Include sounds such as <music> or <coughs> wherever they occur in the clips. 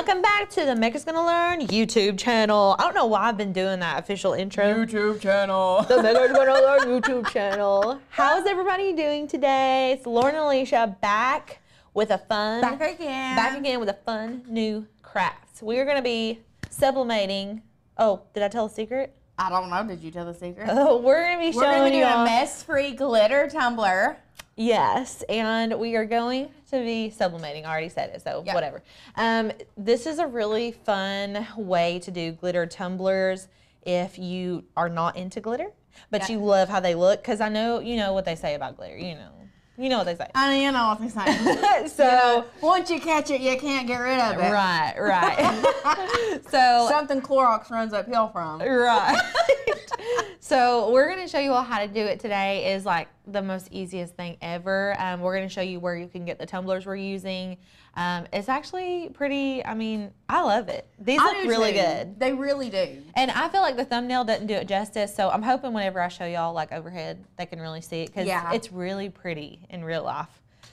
welcome back to the Makers Gonna Learn YouTube channel. I don't know why I've been doing that official intro. YouTube channel. <laughs> The Makers Gonna Learn YouTube channel. How's everybody doing today? It's Lauren and Alicia back with a fun, Back again. back again with a fun new craft. We are gonna be sublimating. Oh, did I tell a secret? I don't know. Did you tell the secret? Oh, we're gonna be We're gonna showing be you a mess-free glitter tumbler. Yes, and we are going to be sublimating. I already said it, so Yeah. whatever. Um, this is a really fun way to do glitter tumblers if you are not into glitter, but Yeah. you love how they look. Because I know you know what they say about glitter. You know, you know what they say. I mean, you know what they're saying. <laughs> so Once you catch it, you can't get rid of it. right, right. <laughs> so Something Clorox runs uphill from. Right. <laughs> so we're going to show you all how to do it today is like the most easiest thing ever. Um, we're going to show you where you can get the tumblers we're using. Um, it's actually pretty, I mean, I love it. These I look really too. good. They really do. And I feel like the thumbnail doesn't do it justice. So I'm hoping whenever I show y'all like overhead, they can really see it because Yeah. it's really pretty in real life.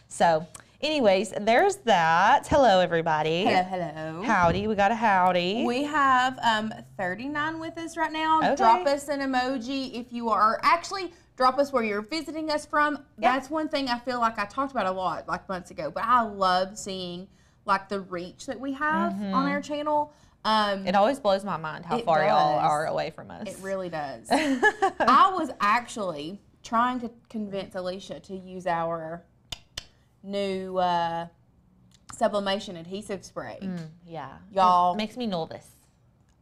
So anyways, there's that. Hello, everybody. Hello, hello. Howdy. We got a howdy. We have um, 39 with us right now. Okay. Drop us an emoji if you are actually drop us where you're visiting us from. That's one thing I feel like I talked about a lot like months ago, but I love seeing like the reach that we have on our channel. Um, Mm-hmm. it always blows my mind how far y'all are away from us. it really does. <laughs> I was actually trying to convince Alicia to use our new uh, sublimation adhesive spray. Yeah. Y'all- It makes me nervous.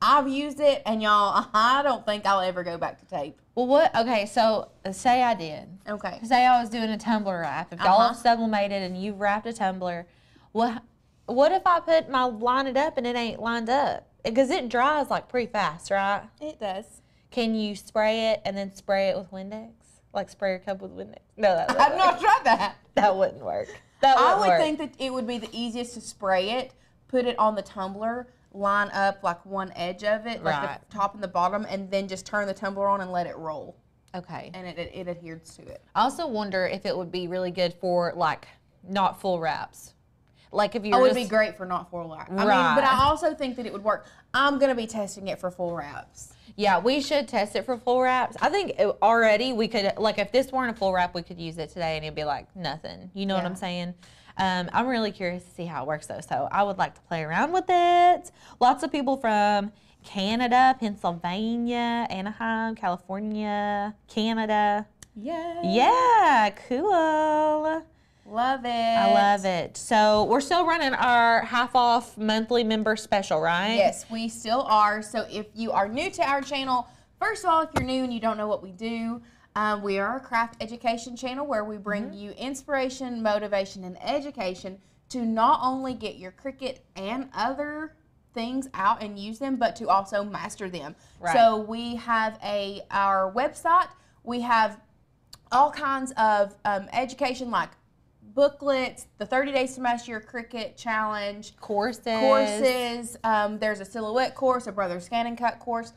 I've used it, and y'all, <laughs> I don't think I'll ever go back to tape. Well, what? Okay, so uh, say I did. Okay. Say I was doing a tumbler wrap. If y'all Uh-huh. have sublimated and you've wrapped a tumbler, what? What if I put my line it up and it ain't lined up? Because it dries like pretty fast, right? It does. Can you spray it and then spray it with Windex? Like spray your cup with Windex? No, that <laughs> I've wouldn't tried that. That wouldn't work. That I wouldn't would work. think that it would be the easiest to spray it, put it on the tumbler, line up like one edge of it, like Right. the top and the bottom, and then just turn the tumbler on and let it roll, Okay. and it, it, it adheres to it. I also wonder if it would be really good for like not full wraps. Like if you Oh, it would be great for not full wrap. I mean, Right. but I also think that it would work. I'm gonna be testing it for full wraps. Yeah, we should test it for full wraps. I think it- already we could, like, if this weren't a full wrap, we could use it today and it'd be like nothing. You know what I'm saying? Um, I'm really curious to see how it works though. So I would like to play around with it. Lots of people from Canada, Pennsylvania, Anaheim, California, Canada. Yeah. Yeah, cool. Love it. I love it. So we're still running our half off monthly member special, right? Yes, we still are. So if you are new to our channel, first of all, if you're new and you don't know what we do, um, we are a craft education channel where we bring Mm-hmm. you inspiration, motivation, and education to not only get your Cricut and other things out and use them, but to also master them. Right. So we have a our website. We have all kinds of um, education like booklets, the 30 days to master your Cricut challenge, Courses. courses. Um, there's a silhouette course, a brother ScanNCut course,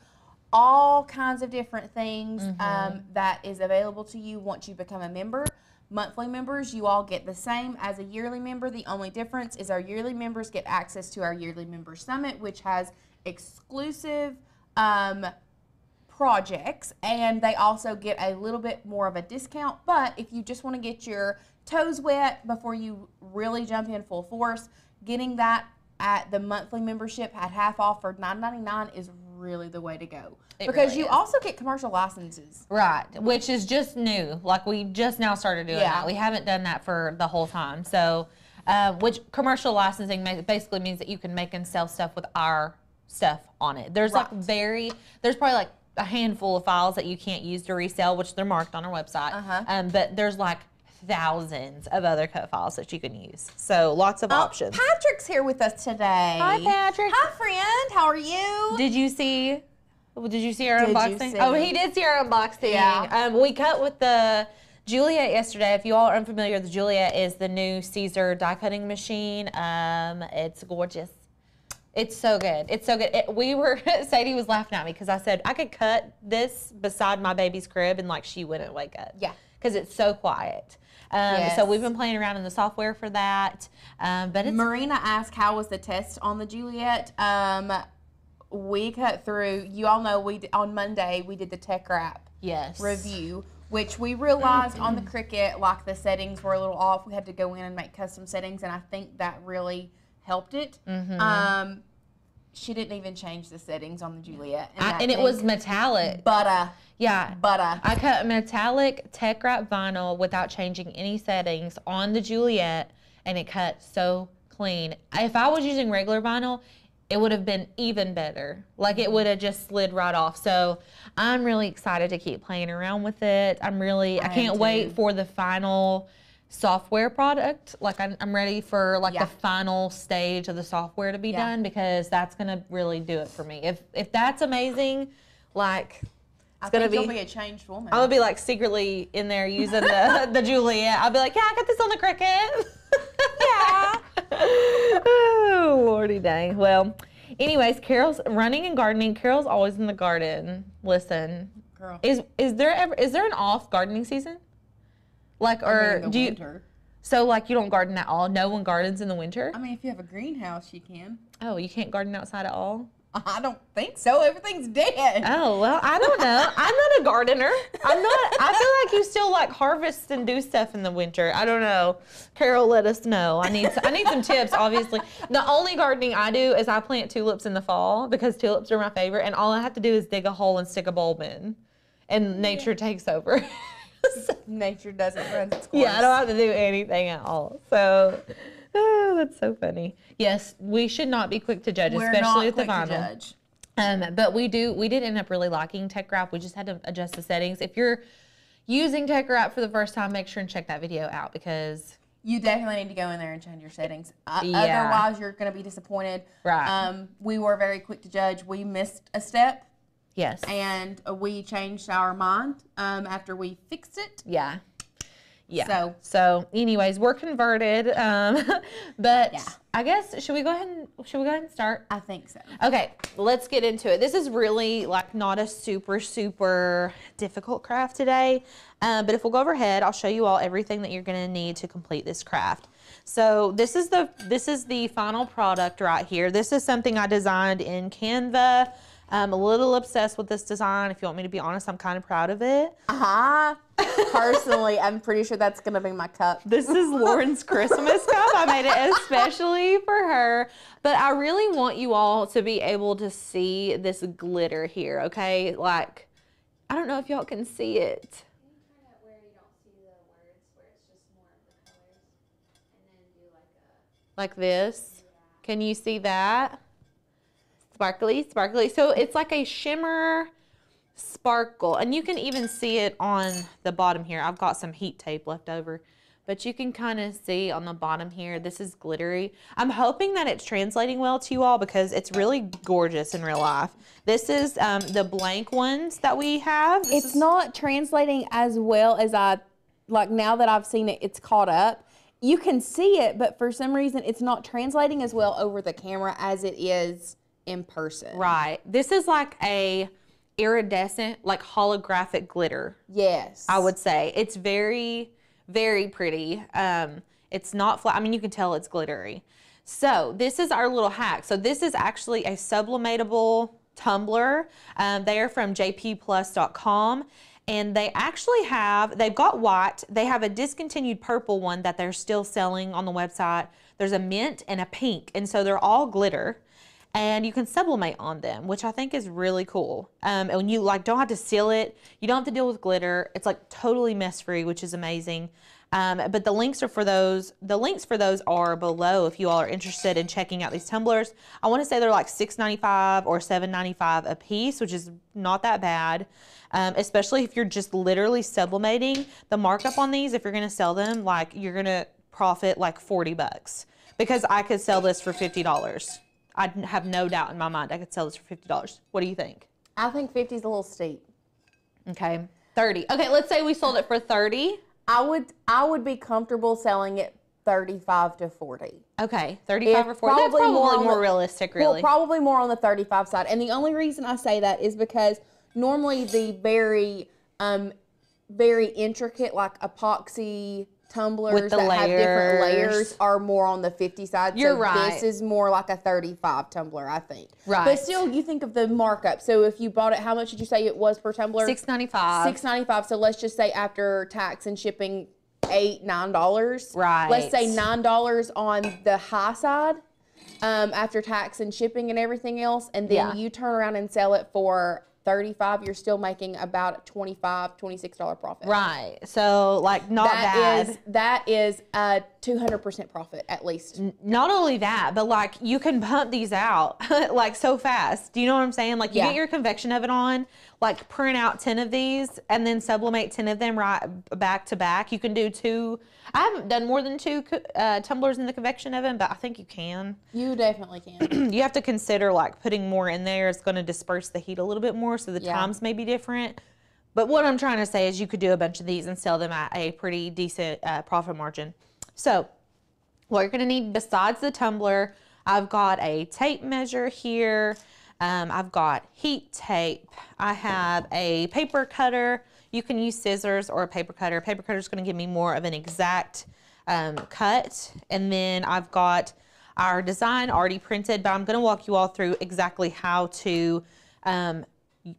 all kinds of different things Mm-hmm. um, that is available to you once you become a member. Monthly members, you all get the same as a yearly member. The only difference is our yearly members get access to our yearly member summit, which has exclusive um, projects and they also get a little bit more of a discount. But if you just want to get your toes wet before you really jump in full force, getting that at the monthly membership at half off for $9.99 is really the way to go. It because really you is. also get commercial licenses. Right, which is just new. Like we just now started doing Yeah. that. We haven't done that for the whole time. So, uh, which commercial licensing basically means that you can make and sell stuff with our stuff on it. There's like very, there's probably like a handful of files that you can't use to resell, which they're marked on our website. Uh-huh. Um, but there's like thousands of other cut files that you can use. So lots of Oh, options. Patrick's here with us today. Hi, Patrick. Hi, friend. How are you? Did you see? Did you see our Did unboxing? see? Oh, he did see our unboxing. Yeah. Um, we cut with the Juliet yesterday. If you all are unfamiliar, the Juliet is the new Siser die cutting machine. Um, it's gorgeous. It's so good. It's so good. It, we were <laughs> Sadie was laughing at me because I said I could cut this beside my baby's crib and like she wouldn't wake up. Yeah. Because it's so quiet. Um, Yes. So we've been playing around in the software for that. Um, but it's Marina asked how was the test on the Juliet. Um, we cut through. You all know we on Monday we did the TeckWrap yes review, which we realized on the Cricut like the settings were a little off. We had to go in and make custom settings, and I think that really helped it. Mm-hmm. Um, she didn't even change the settings on the Juliet, I- and it was metallic. butter, Yeah. butter. I cut metallic TeckWrap vinyl without changing any settings on the Juliet, and it cut so clean. If I was using regular vinyl, it would have been even better. Like it would have just slid right off. So I'm really excited to keep playing around with it. I'm really, I, am can't wait for the final software product. Like I'm, I'm ready for like Yeah. the final stage of the software to be Yeah. done because that's gonna really do it for me. If if that's amazing, like I it's gonna think you'll be- be a changed woman. I would be like secretly in there using the <laughs> the Juliet. I'll be like, yeah, I got this on the Cricut. yeah. <laughs> oh lordy dang. Well, anyways, Carol's running and gardening. Carol's always in the garden. Listen, Girl. is is there ever is there an off gardening season? Like, I or mean, do you? So like you don't garden at all? No one gardens in the winter. I mean, if you have a greenhouse, you can. Oh, you can't garden outside at all. <laughs> I don't think so. Everything's dead. Oh well, I don't know. <laughs> I'm not a gardener. I'm not. I feel like you still like harvest and do stuff in the winter. I don't know. Carol, let us know. I need. I need some tips. Obviously, the only gardening I do is I plant tulips in the fall because tulips are my favorite, and all I have to do is dig a hole and stick a bulb in, and nature takes over. <laughs> <laughs> Nature doesn't run its course. yeah, I don't have to do anything at all. So. Oh, that's so funny. Yes, we should not be quick to judge, We're especially not with the quick vinyl. to judge. Um, but we do we did end up really liking TeckWrap. We just had to adjust the settings. If you're using TeckWrap for the first time, make sure and check that video out because You definitely need to go in there and change your settings. Uh, Yeah. Otherwise, you're going to be disappointed. Right. Um, we were very quick to judge. We missed a step, yes, and uh, we changed our mind um, after we fixed it. yeah, yeah. So- so anyways, we're converted. Um, <laughs> but Yeah. I guess should we go ahead and should we go ahead and start? I think so. Okay, let's get into it. This is really like not a super, super difficult craft today. Um, but if we'll go overhead, I'll show you all everything that you're gonna need to complete this craft. So this is the this is the final product right here. This is something I designed in Canva. I'm a little obsessed with this design. If you want me to be honest, I'm kind of proud of it. I personally, I'm pretty sure that's going to be my cup. This is Lauren's Christmas cup. I made it especially for her. But I really want you all to be able to see this glitter here, okay? Like, I don't know if y'all can see it. kind of where you don't see the words, where it's just more of the colors, and then do like a Like this. Can you see that? Sparkly, sparkly. So it's like a shimmer sparkle. And you can even see it on the bottom here. I've got some heat tape left over. But you can kind of see on the bottom here, this is glittery. I'm hoping that it's translating well to you all because it's really gorgeous in real life. This is um, the blank ones that we have. This It's not translating as well as I like now that I've seen it, it's caught up. You can see it, but for some reason it's not translating as well over the camera as it is in person. Right. This is like a iridescent, like holographic glitter. Yes. I would say it's very, very pretty. Um, it's not flat. I mean, you can tell it's glittery. So this is our little hack. So this is actually a sublimatable tumbler. Um, they are from jpplus.com. And they actually have, they've got white. They have a discontinued purple one that they're still selling on the website. There's a mint and a pink. And so they're all glitter and you can sublimate on them, which I think is really cool. Um, and when you like don't have to seal it, you don't have to deal with glitter. It's like totally mess free, which is amazing. Um, but the links are for those. The links for those are below if you all are interested in checking out these tumblers. I want to say they're like $6.95 or $7.95 a piece, which is not that bad. Um, especially if you're just literally sublimating the markup on these. If you're going to sell them, like you're going to profit like 40 bucks because I could sell this for $50. I have no doubt in my mind I could sell this for fifty dollars. What do you think? I think 50 is a little steep. Okay, thirty. Okay, let's say we sold it for thirty. I would I would be comfortable selling it 35 to 40. Okay, thirty-five If or forty. That's probably probably more more, the- realistic, Well, really. probably more on the 35 side. And the only reason I say that is because normally the very um very intricate like epoxy tumblers that have different layers. layers are more on the 50 side. You're so right. This is more like a 35 tumbler, I think. Right. But still, you think of the markup. So if you bought it, how much did you say it was per tumbler? Six ninety five. Six ninety five. So let's just say after tax and shipping, eight nine dollars. Right. Let's say nine dollars on the high side, um, after tax and shipping and everything else, and then Yeah. you turn around and sell it for thirty five. You're still making about 25 26 dollar profit. Right. So like not That bad. is that is a two hundred percent profit at least. not only that, but like you can pump these out <laughs> like so fast. Do you know what I'm saying? Like you Yeah. get your convection oven on, like print out 10 of these and then sublimate 10 of them right back to back. You can do two. I haven't done more than two uh, tumblers in the convection oven, but I think you can. You definitely can. <clears throat> You have to consider like putting more in there. It's going to disperse the heat a little bit more, so the Yeah. times may be different. But what I'm trying to say is you could do a bunch of these and sell them at a pretty decent uh, profit margin. So what you're going to need besides the tumbler, I've got a tape measure here. Um, I've got heat tape. I have a paper cutter. You can use scissors or a paper cutter. A paper cutter is going to give me more of an exact um, cut. And then I've got our design already printed, but I'm going to walk you all through exactly how to um,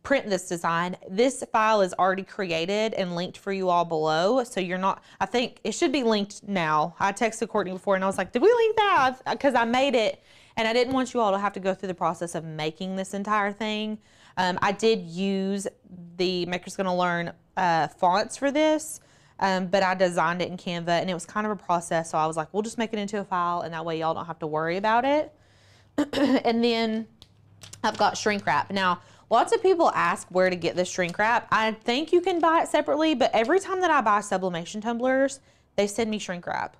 print this design. This file is already created and linked for you all below. So you're not, I think it should be linked now. I texted Courtney before and I was like, did we link that? Because I made it and I didn't want you all to have to go through the process of making this entire thing. Um, I did use the Makers Gonna Learn uh, fonts for this. Um, but I designed it in Canva and it was kind of a process. So I was like, we'll just make it into a file and that way y'all don't have to worry about it. <clears throat> and then I've got shrink wrap. Now, lots of people ask where to get the shrink wrap. I think you can buy it separately, but every time that I buy sublimation tumblers, they send me shrink wrap.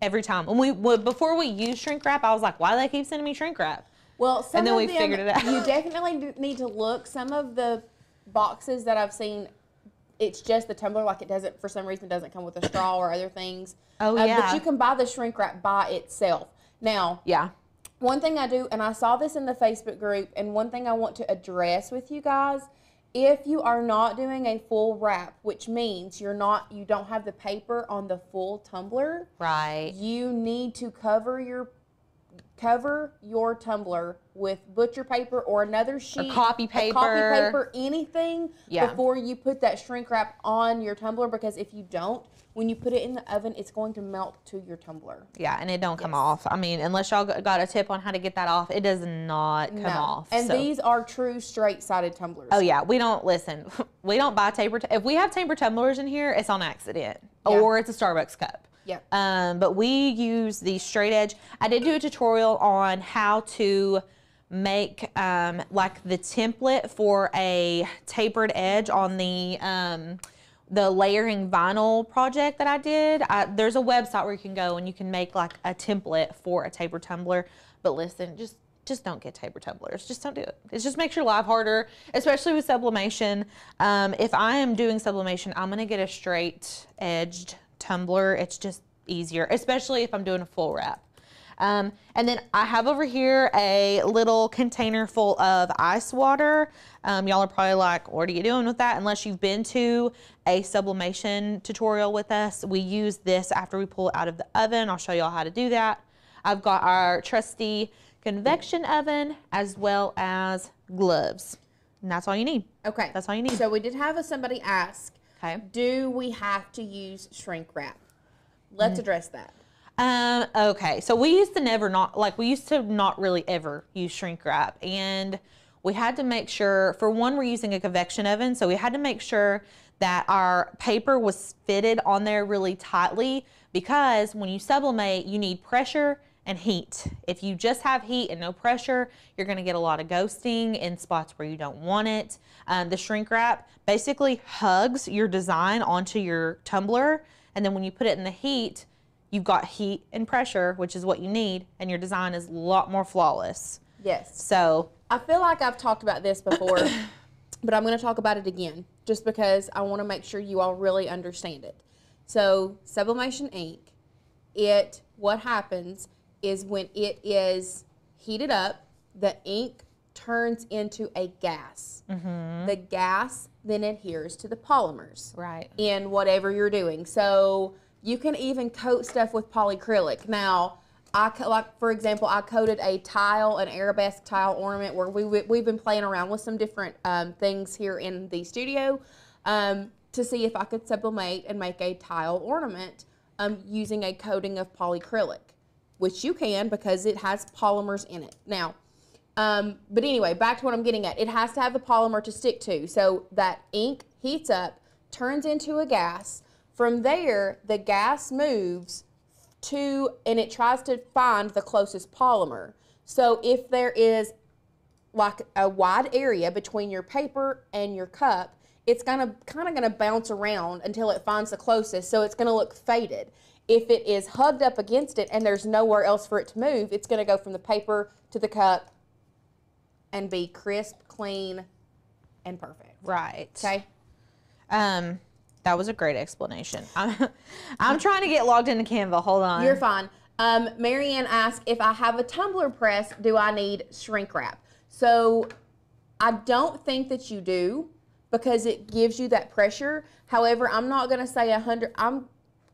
Every time. When we before we use shrink wrap, I was like, why do they keep sending me shrink wrap? Well, some And then of we them, figured it out. You definitely need to look. Some of the boxes that I've seen, it's just the tumbler. Like it doesn't, for some reason, doesn't come with a straw or other things. Oh, Uh, yeah. But you can buy the shrink wrap by itself. Now, Yeah. one thing I do, and I saw this in the Facebook group, and one thing I want to address with you guys, if you are not doing a full wrap, which means you're not, you don't have the paper on the full tumbler, Right. you need to cover your cover your tumbler with butcher paper or another sheet, copy paper, copy paper. anything Yeah. before you put that shrink wrap on your tumbler. Because if you don't, when you put it in the oven, it's going to melt to your tumbler. Yeah, and it don't come off. I mean, unless y'all got a tip on how to get that off, it does not come No. off. And so- these are true straight-sided tumblers. Oh yeah, we don't listen. <laughs> We don't buy taper. T- if we have taper tumblers in here, it's on accident, Yeah. or it's a Starbucks cup. Yep. Um, but we use the straight edge. I did do a tutorial on how to make um, like the template for a tapered edge on the um, the layering vinyl project that I did. I, there's a website where you can go and you can make like a template for a taper tumbler. But listen, just just don't get taper tumblers. Just don't do it. It just makes your life harder, especially with sublimation. Um, if I am doing sublimation, I'm gonna get a straight edged tumbler. It's just easier, especially if I'm doing a full wrap. Um, and then I have over here a little container full of ice water. Um, y'all are probably like, what are you doing with that? Unless you've been to a sublimation tutorial with us, we use this after we pull it out of the oven. I'll show y'all how to do that. I've got our trusty convection oven as well as gloves. And that's all you need. Okay. That's all you need. So we did have a, somebody ask, Okay. do we have to use shrink wrap? Let's address that. Um, okay. So we used to never not like we used to not really ever use shrink wrap and we had to make sure for one we're using a convection oven, so we had to make sure that our paper was fitted on there really tightly because when you sublimate, you need pressure and heat. If you just have heat and no pressure, you're going to get a lot of ghosting in spots where you don't want it. Um, the shrink wrap basically hugs your design onto your tumbler, and then when you put it in the heat, you've got heat and pressure, which is what you need, and your design is a lot more flawless. Yes. So, I feel like I've talked about this before, <coughs> but I'm going to talk about it again just because I want to make sure you all really understand it. So, sublimation ink, it what happens is when it is heated up, the ink turns into a gas. The gas then adheres to the polymers right. in whatever you're doing. So you can even coat stuff with polycrylic. Now, I like for example, I coated a tile, an arabesque tile ornament, where we we- we've been playing around with some different um, things here in the studio um, to see if I could sublimate and make a tile ornament um, using a coating of polycrylic, which you can because it has polymers in it. Now, um, but anyway, back to what I'm getting at. It has to have the polymer to stick to. So that ink heats up, turns into a gas. From there, the gas moves to, and it tries to find the closest polymer. So if there is like a wide area between your paper and your cup, it's gonna kind of gonna bounce around until it finds the closest. So it's gonna look faded. If it is hugged up against it and there's nowhere else for it to move, it's gonna go from the paper to the cup and be crisp, clean, and perfect. Right. Okay. Um, that was a great explanation. <laughs> I'm, I'm trying to get logged into Canva. Hold on. You're fine. Um, Marianne asked if I have a tumbler press, do I need shrink wrap? So I don't think that you do because it gives you that pressure. However, I'm not going to say a hundred. I'm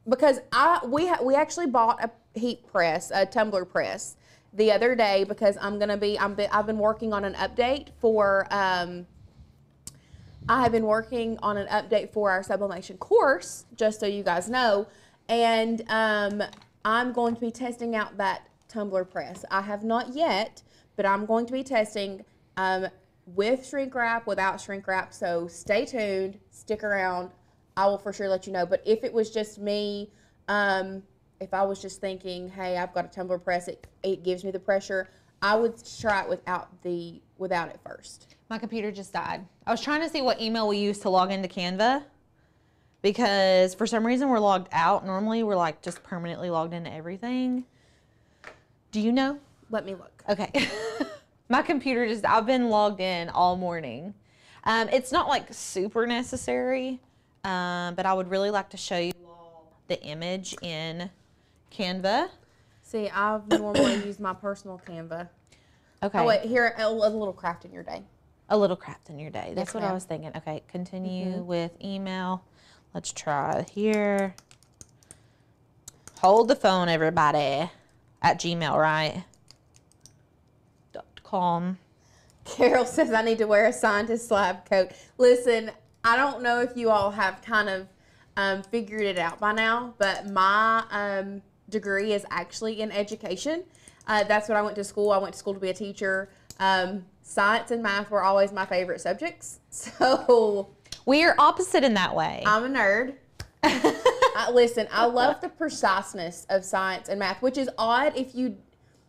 because I we ha, we actually bought a heat press, a tumbler press the other day because I'm gonna be I'm be, I've been working on an update for um, I have been working on an update for our sublimation course, just so you guys know, and um, I'm going to be testing out that tumbler press. I have not yet, but I'm going to be testing um, with shrink wrap, without shrink wrap. So stay tuned, stick around. I will for sure let you know. But if it was just me, um, if I was just thinking, hey, I've got a tumbler press, it, it gives me the pressure, I would try it without the without it first. My computer just died. I was trying to see what email we use to log into Canva because for some reason we're logged out. Normally we're like just permanently logged into everything. Do you know? Let me look. Okay. <laughs> My computer just, I've been logged in all morning. Um, it's not like super necessary, um, but I would really like to show you all the image in Canva. See, I've normally used my personal Canva. Okay. Oh wait, here a, a little craft in your day. A little craft in your day. That's Yes, what I was thinking. Okay, continue with email. Let's try here. Hold the phone, everybody. At Gmail, right? Dot com. Carol says I need to wear a scientist lab coat. Listen, I don't know if you all have kind of um, figured it out by now, but my um, degree is actually in education. Uh, that's what I went to school. I went to school to be a teacher. Um, science and math were always my favorite subjects. <laughs> So We are opposite in that way. I'm a nerd. <laughs> I, listen, I love the preciseness of science and math, which is odd if you,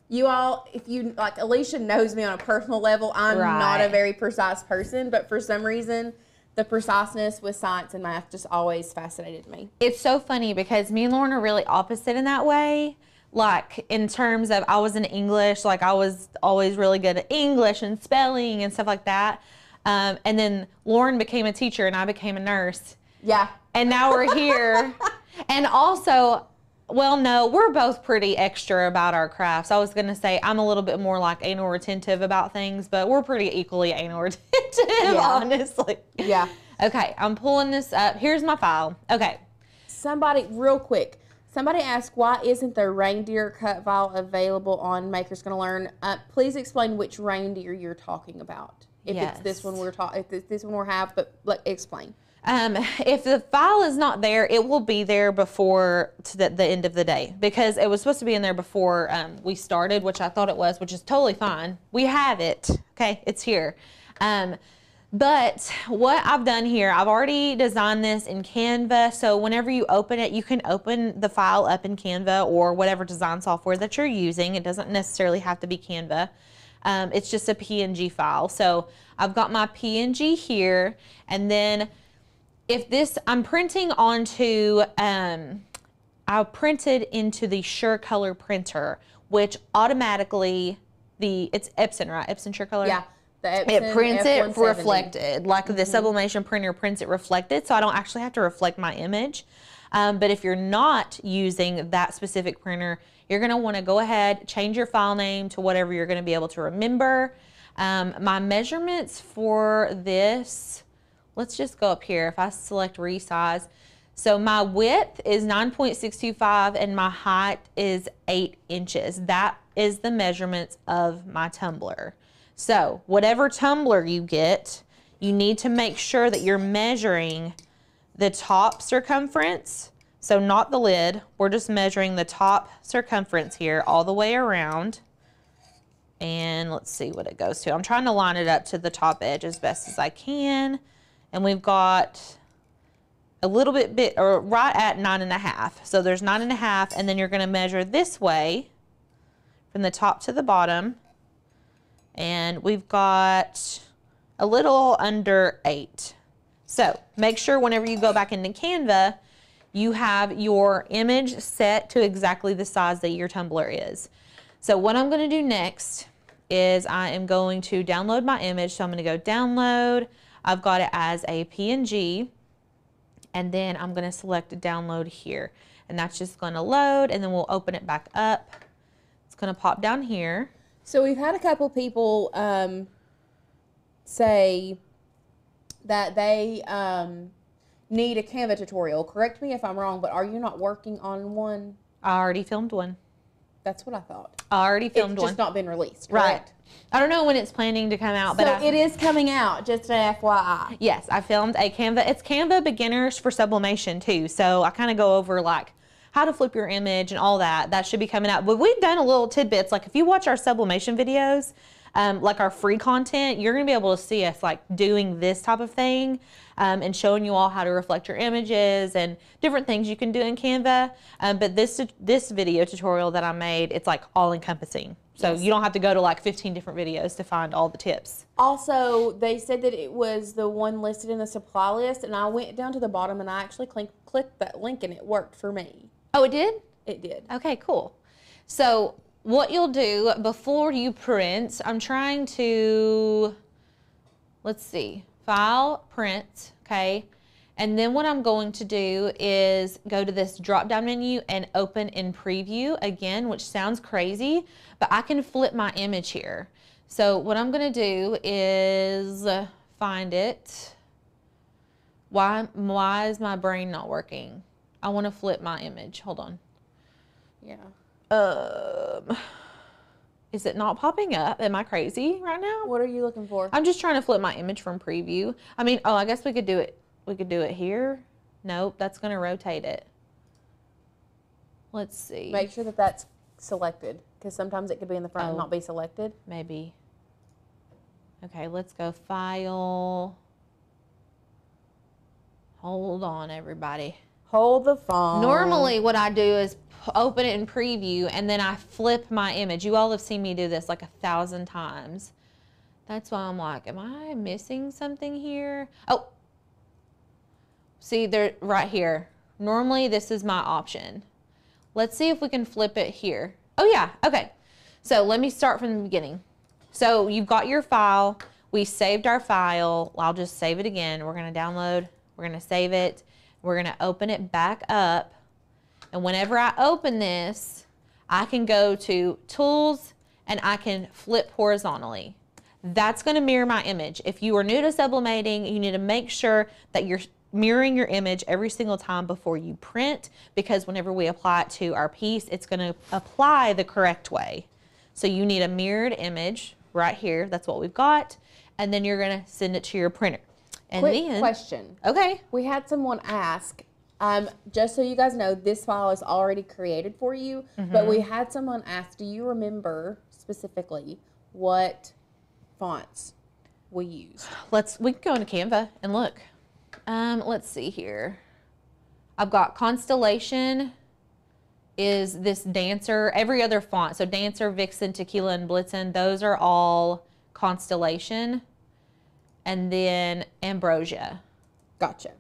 you all, if you like, Alicia knows me on a personal level. I'm not a very precise person, but for some reason, the preciseness with science and math just always fascinated me. it's so funny because me and Lauren are really opposite in that way. Like in terms of I was in English, like I was always really good at English and spelling and stuff like that. Um, and then Lauren became a teacher and I became a nurse. Yeah. And now we're here. <laughs> and also, well, no, we're both pretty extra about our crafts. I was going to say I'm a little bit more like anal retentive about things, but we're pretty equally anal <laughs> retentive, honestly. Yeah. Okay, I'm pulling this up. Here's my file. Okay. Somebody, real quick, somebody asked why isn't the reindeer cut file available on Makers Gonna Learn? Uh, please explain which reindeer you're talking about. If it's this one we're talking, if it's this one we have, but like explain. Um, if the file is not there, it will be there before the, the end of the day because it was supposed to be in there before um, we started, which I thought it was, which is totally fine. We have it. Okay, it's here. Um, but what I've done here, I've already designed this in Canva. So whenever you open it, you can open the file up in Canva or whatever design software that you're using. It doesn't necessarily have to be Canva. Um, it's just a PNG file. So I've got my PNG here, and then if this, I'm printing onto, um, I printed into the Sure Color printer, which automatically the it's Epson, right? Epson Sure Color. Yeah. The It prints it F170. reflected, like the sublimation printer prints it reflected, so I don't actually have to reflect my image. Um, but if you're not using that specific printer, you're going to want to go ahead, change your file name to whatever you're going to be able to remember. Um, my measurements for this, let's just go up here. If I select resize, So my width is 9.625 and my height is 8 inches. That is the measurements of my tumbler. So whatever tumbler you get, you need to make sure that you're measuring the top circumference. So not the lid, we're just measuring the top circumference here all the way around. And let's see what it goes to. I'm trying to line it up to the top edge as best as I can. And we've got a little bit bit or right at nine and a half. So there's nine and a half, and then you're gonna measure this way from the top to the bottom. And we've got a little under eight. So make sure whenever you go back into Canva, you have your image set to exactly the size that your tumbler is. So what I'm gonna do next is I am going to download my image. So I'm gonna go download. I've got it as a PNG and then I'm gonna select download here. And that's just gonna load and then we'll open it back up. It's gonna pop down here. So we've had a couple people um, say that they um, need a Canva tutorial. Correct me if I'm wrong, but are you not working on one? I already filmed one. That's what I thought. I already filmed it's one. just not been released. right. I don't know when it's planning to come out, So but I, it is coming out. Just an FYI. Yes, I filmed a Canva. It's Canva beginners for sublimation too. So I kind of go over like how to flip your image and all that. That should be coming out. But we've done a little tidbits. Like if you watch our sublimation videos, um, like our free content, you're gonna be able to see us like doing this type of thing um, and showing you all how to reflect your images and different things you can do in Canva. Um, but this this video tutorial that I made, it's like all encompassing. So you don't have to go to like 15 different videos to find all the tips. Also, they said that it was the one listed in the supply list, and I went down to the bottom and I actually click, clicked that link and it worked for me. Oh, it did? It did. Okay, cool. So what you'll do before you print, I'm trying to, let's see, file, print, okay? And then what I'm going to do is go to this drop down menu and open in preview again, which sounds crazy, but I can flip my image here. So what I'm gonna do is find it. Why, why is my brain not working? I wanna flip my image, hold on. Yeah. Um, is it not popping up? Am I crazy right now? What are you looking for? I'm just trying to flip my image from preview. I mean, oh, I guess we could do it. We could do it here. Nope, that's gonna rotate it. Let's see. Make sure that that's selected because sometimes it could be in the front and Oh. not be selected. Oh, maybe. Okay, let's go file. Hold on, everybody. Hold the phone. Normally, what I do is open it in preview and then I flip my image. You all have seen me do this like a thousand times. That's why I'm like, am I missing something here? Oh, see, there, right here. Normally, this is my option. Let's see if we can flip it here. Oh, yeah, okay. So let me start from the beginning. So you've got your file. We saved our file. I'll just save it again. We're going to download. We're going to save it. We're going to open it back up. And whenever I open this, I can go to Tools and I can flip horizontally. That's going to mirror my image. If you are new to sublimating, you need to make sure that you're mirroring your image every single time before you print because whenever we apply it to our piece, it's going to apply the correct way. So you need a mirrored image right here. That's what we've got. And then you're going to send it to your printer. And Quick then, question. okay, We had someone ask, um, just so you guys know, this file is already created for you, but we had someone ask, do you remember specifically what fonts we used? let's we can go into Canva and look. Um, let's see here. I've got Constellation is this Dancer, every other font. So Dancer, Vixen, Tequila, and Blitzen, those are all Constellation. And then Ambrosia. Gotcha.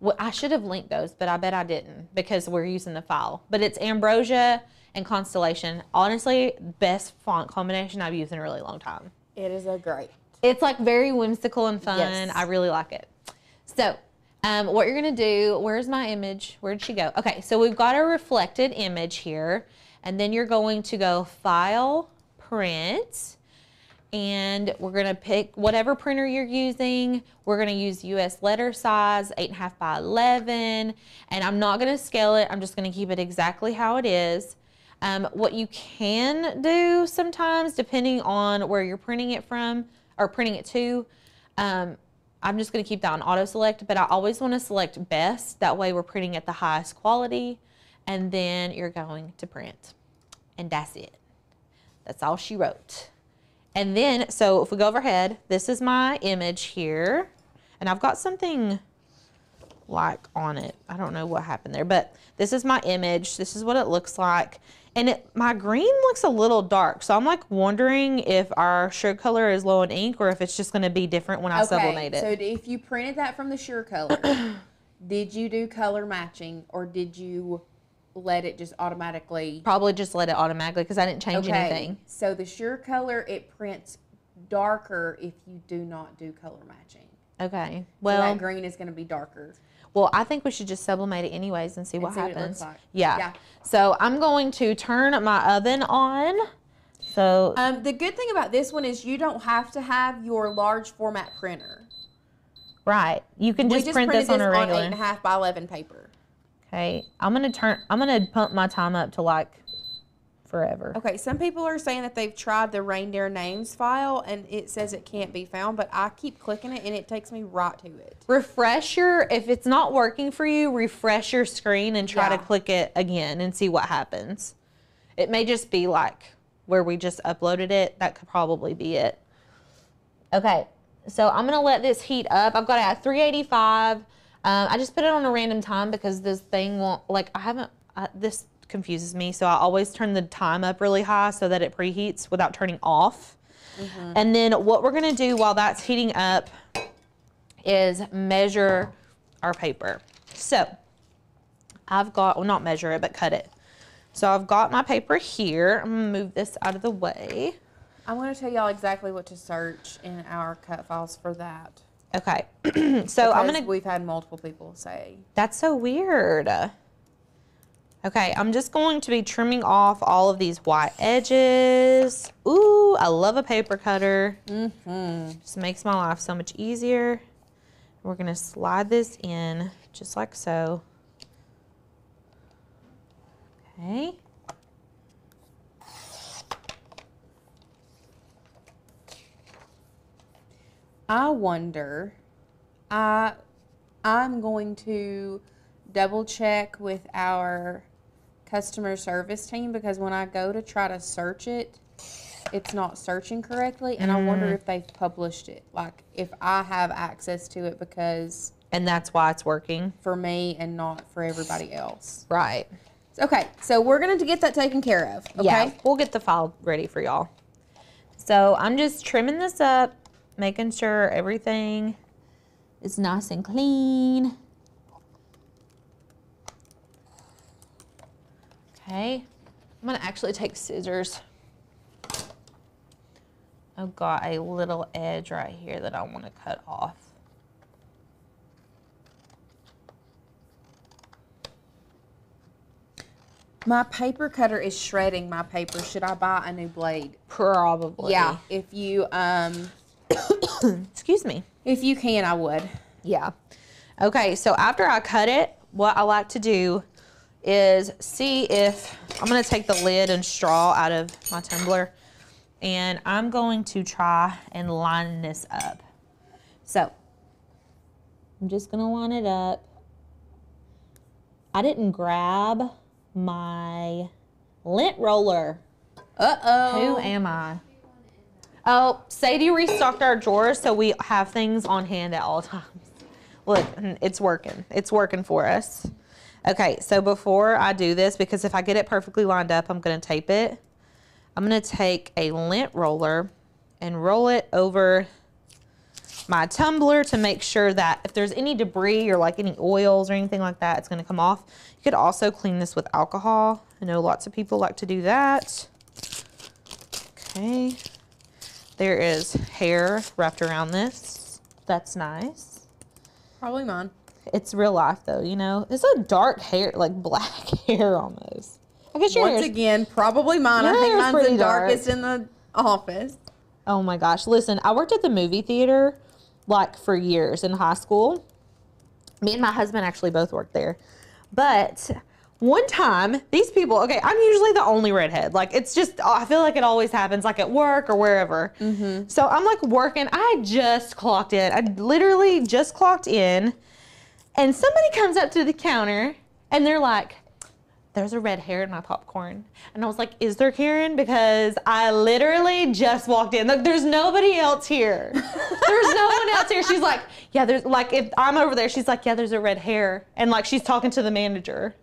Well, I should have linked those, but I bet I didn't because we're using the file. But it's Ambrosia and Constellation. Honestly, best font combination I've used in a really long time. It is a great. It's like very whimsical and fun. Yes. I really like it. So, um, what you're gonna do? Where's my image? Where'd she go? Okay, so we've got a reflected image here, and then you're going to go File, Print, and we're gonna pick whatever printer you're using. We're gonna use US letter size, eight and a half by 11, and I'm not gonna scale it. I'm just gonna keep it exactly how it is. Um, what you can do sometimes, depending on where you're printing it from or printing it to, um, I'm just gonna keep that on auto select, but I always wanna select best. That way we're printing at the highest quality and then you're going to print. And that's it. That's all she wrote. And then, so if we go overhead, this is my image here. And I've got something like on it. I don't know what happened there, but this is my image. This is what it looks like. And it, my green looks a little dark. So I'm like wondering if our Sure Color is low in ink or if it's just going to be different when I sublimate it. So if you printed that from the Sure Color, <clears throat> did you do color matching or did you let it just automatically? Probably just let it automatically because I didn't change anything. So the Sure Color it prints darker if you do not do color matching. Okay. So Well, that green is going to be darker. Well, I think we should just sublimate it anyways and see what see what it happens. looks like. Yeah. Yeah. So I'm going to turn my oven on. So Um, the good thing about this one is you don't have to have your large format printer. right, you can just, just print this on a eight regular. and a half by eleven paper. okay, I'm gonna turn. I'm gonna pump my time up to like forever. Okay, some people are saying that they've tried the reindeer names file and it says it can't be found, but I keep clicking it and it takes me right to it. Refresh your. If it's not working for you, refresh your screen and try Yeah. to click it again and see what happens. It may just be like where we just uploaded it. That could probably be it. Okay, so I'm gonna let this heat up. I've got it at 385. Um, I just put it on a random time because this thing won't, like, I haven't, this confuses me. So I always turn the time up really high so that it preheats without turning off. Mm-hmm. And then what we're gonna do while that's heating up is measure our paper. So I've got, well, not measure it, but cut it. So I've got my paper here. I'm gonna move this out of the way. I'm going to tell y'all exactly what to search in our cut files for that. Okay. <clears throat> so I'm gonna We've had multiple people say. That's so weird. Okay, I'm just going to be trimming off all of these white edges. Ooh, I love a paper cutter. Mm-hmm. Just makes my life so much easier. We're gonna slide this in just like so. Okay. I wonder. I I'm going to double check with our customer service team because when I go to try to search it, it's not searching correctly, and I wonder mm. if they've published it. Like if I have access to it because And that's why it's working. for me and not for everybody else. Right. Okay, so we're gonna get that taken care of. Okay. Yeah, we'll get the file ready for y'all. So I'm just trimming this up, making sure everything is nice and clean. Okay, I'm gonna actually take scissors. I've got a little edge right here that I wanna cut off. My paper cutter is shredding my paper. Should I buy a new blade? Probably. Yeah. If you um <coughs> Excuse me. if you can, I would. Yeah. Okay, so after I cut it, what I like to do is see if I'm going to take the lid and straw out of my tumbler and I'm going to try and line this up. So I'm just going to line it up. I didn't grab my lint roller. Uh oh. Who am I? Oh, Sadie restocked our drawers so we have things on hand at all times. Look, it's working. It's working for us. Okay, so before I do this, because if I get it perfectly lined up, I'm going to tape it. I'm going to take a lint roller and roll it over my tumbler to make sure that if there's any debris or like any oils or anything like that, it's going to come off. You could also clean this with alcohol. I know lots of people like to do that. Okay. There is hair wrapped around this. That's nice. Probably mine. It's real life though, you know. It's a dark hair, like <laughs> black hair almost. I guess your Once again, probably mine. I think mine's the dark. darkest in the office. Oh my gosh. Listen, I worked at the movie theater like for years in high school. Me and my husband actually both worked there. But one time, these people, okay, I'm usually the only redhead. Like, it's just, oh, I feel like it always happens, like at work or wherever. Mm-hmm. So I'm like working. I just clocked in. I literally just clocked in. And somebody comes up to the counter and they're like, there's a red hair in my popcorn. And I was like, is there Karen? Because I literally just walked in. Like, there's nobody else here. There's no one else here. She's like, yeah, there's like, if I'm over there, she's like, yeah, there's a red hair. And like, she's talking to the manager.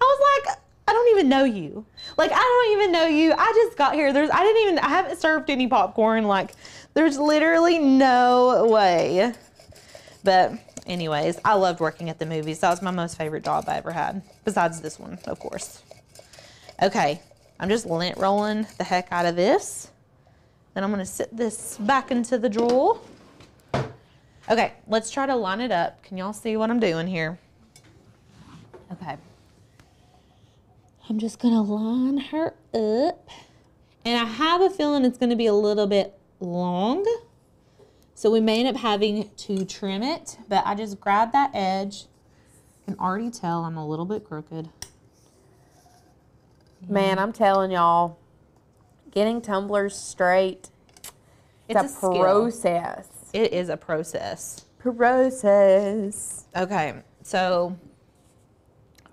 I was like, I don't even know you. Like, I don't even know you. I just got here. There's, I didn't even, I haven't served any popcorn. Like, there's literally no way. But, anyways, I loved working at the movies. That was my most favorite job I ever had, besides this one, of course. Okay, I'm just lint rolling the heck out of this. Then I'm gonna sit this back into the drawer. Okay, let's try to line it up. Can y'all see what I'm doing here? Okay. I'm just gonna line her up. And I have a feeling it's gonna be a little bit long. So we may end up having to trim it, but I just grabbed that edge. Can already tell I'm a little bit crooked. Man, I'm telling y'all, getting tumblers straight, it's, It's a, a process. It is a process. Process. Okay, so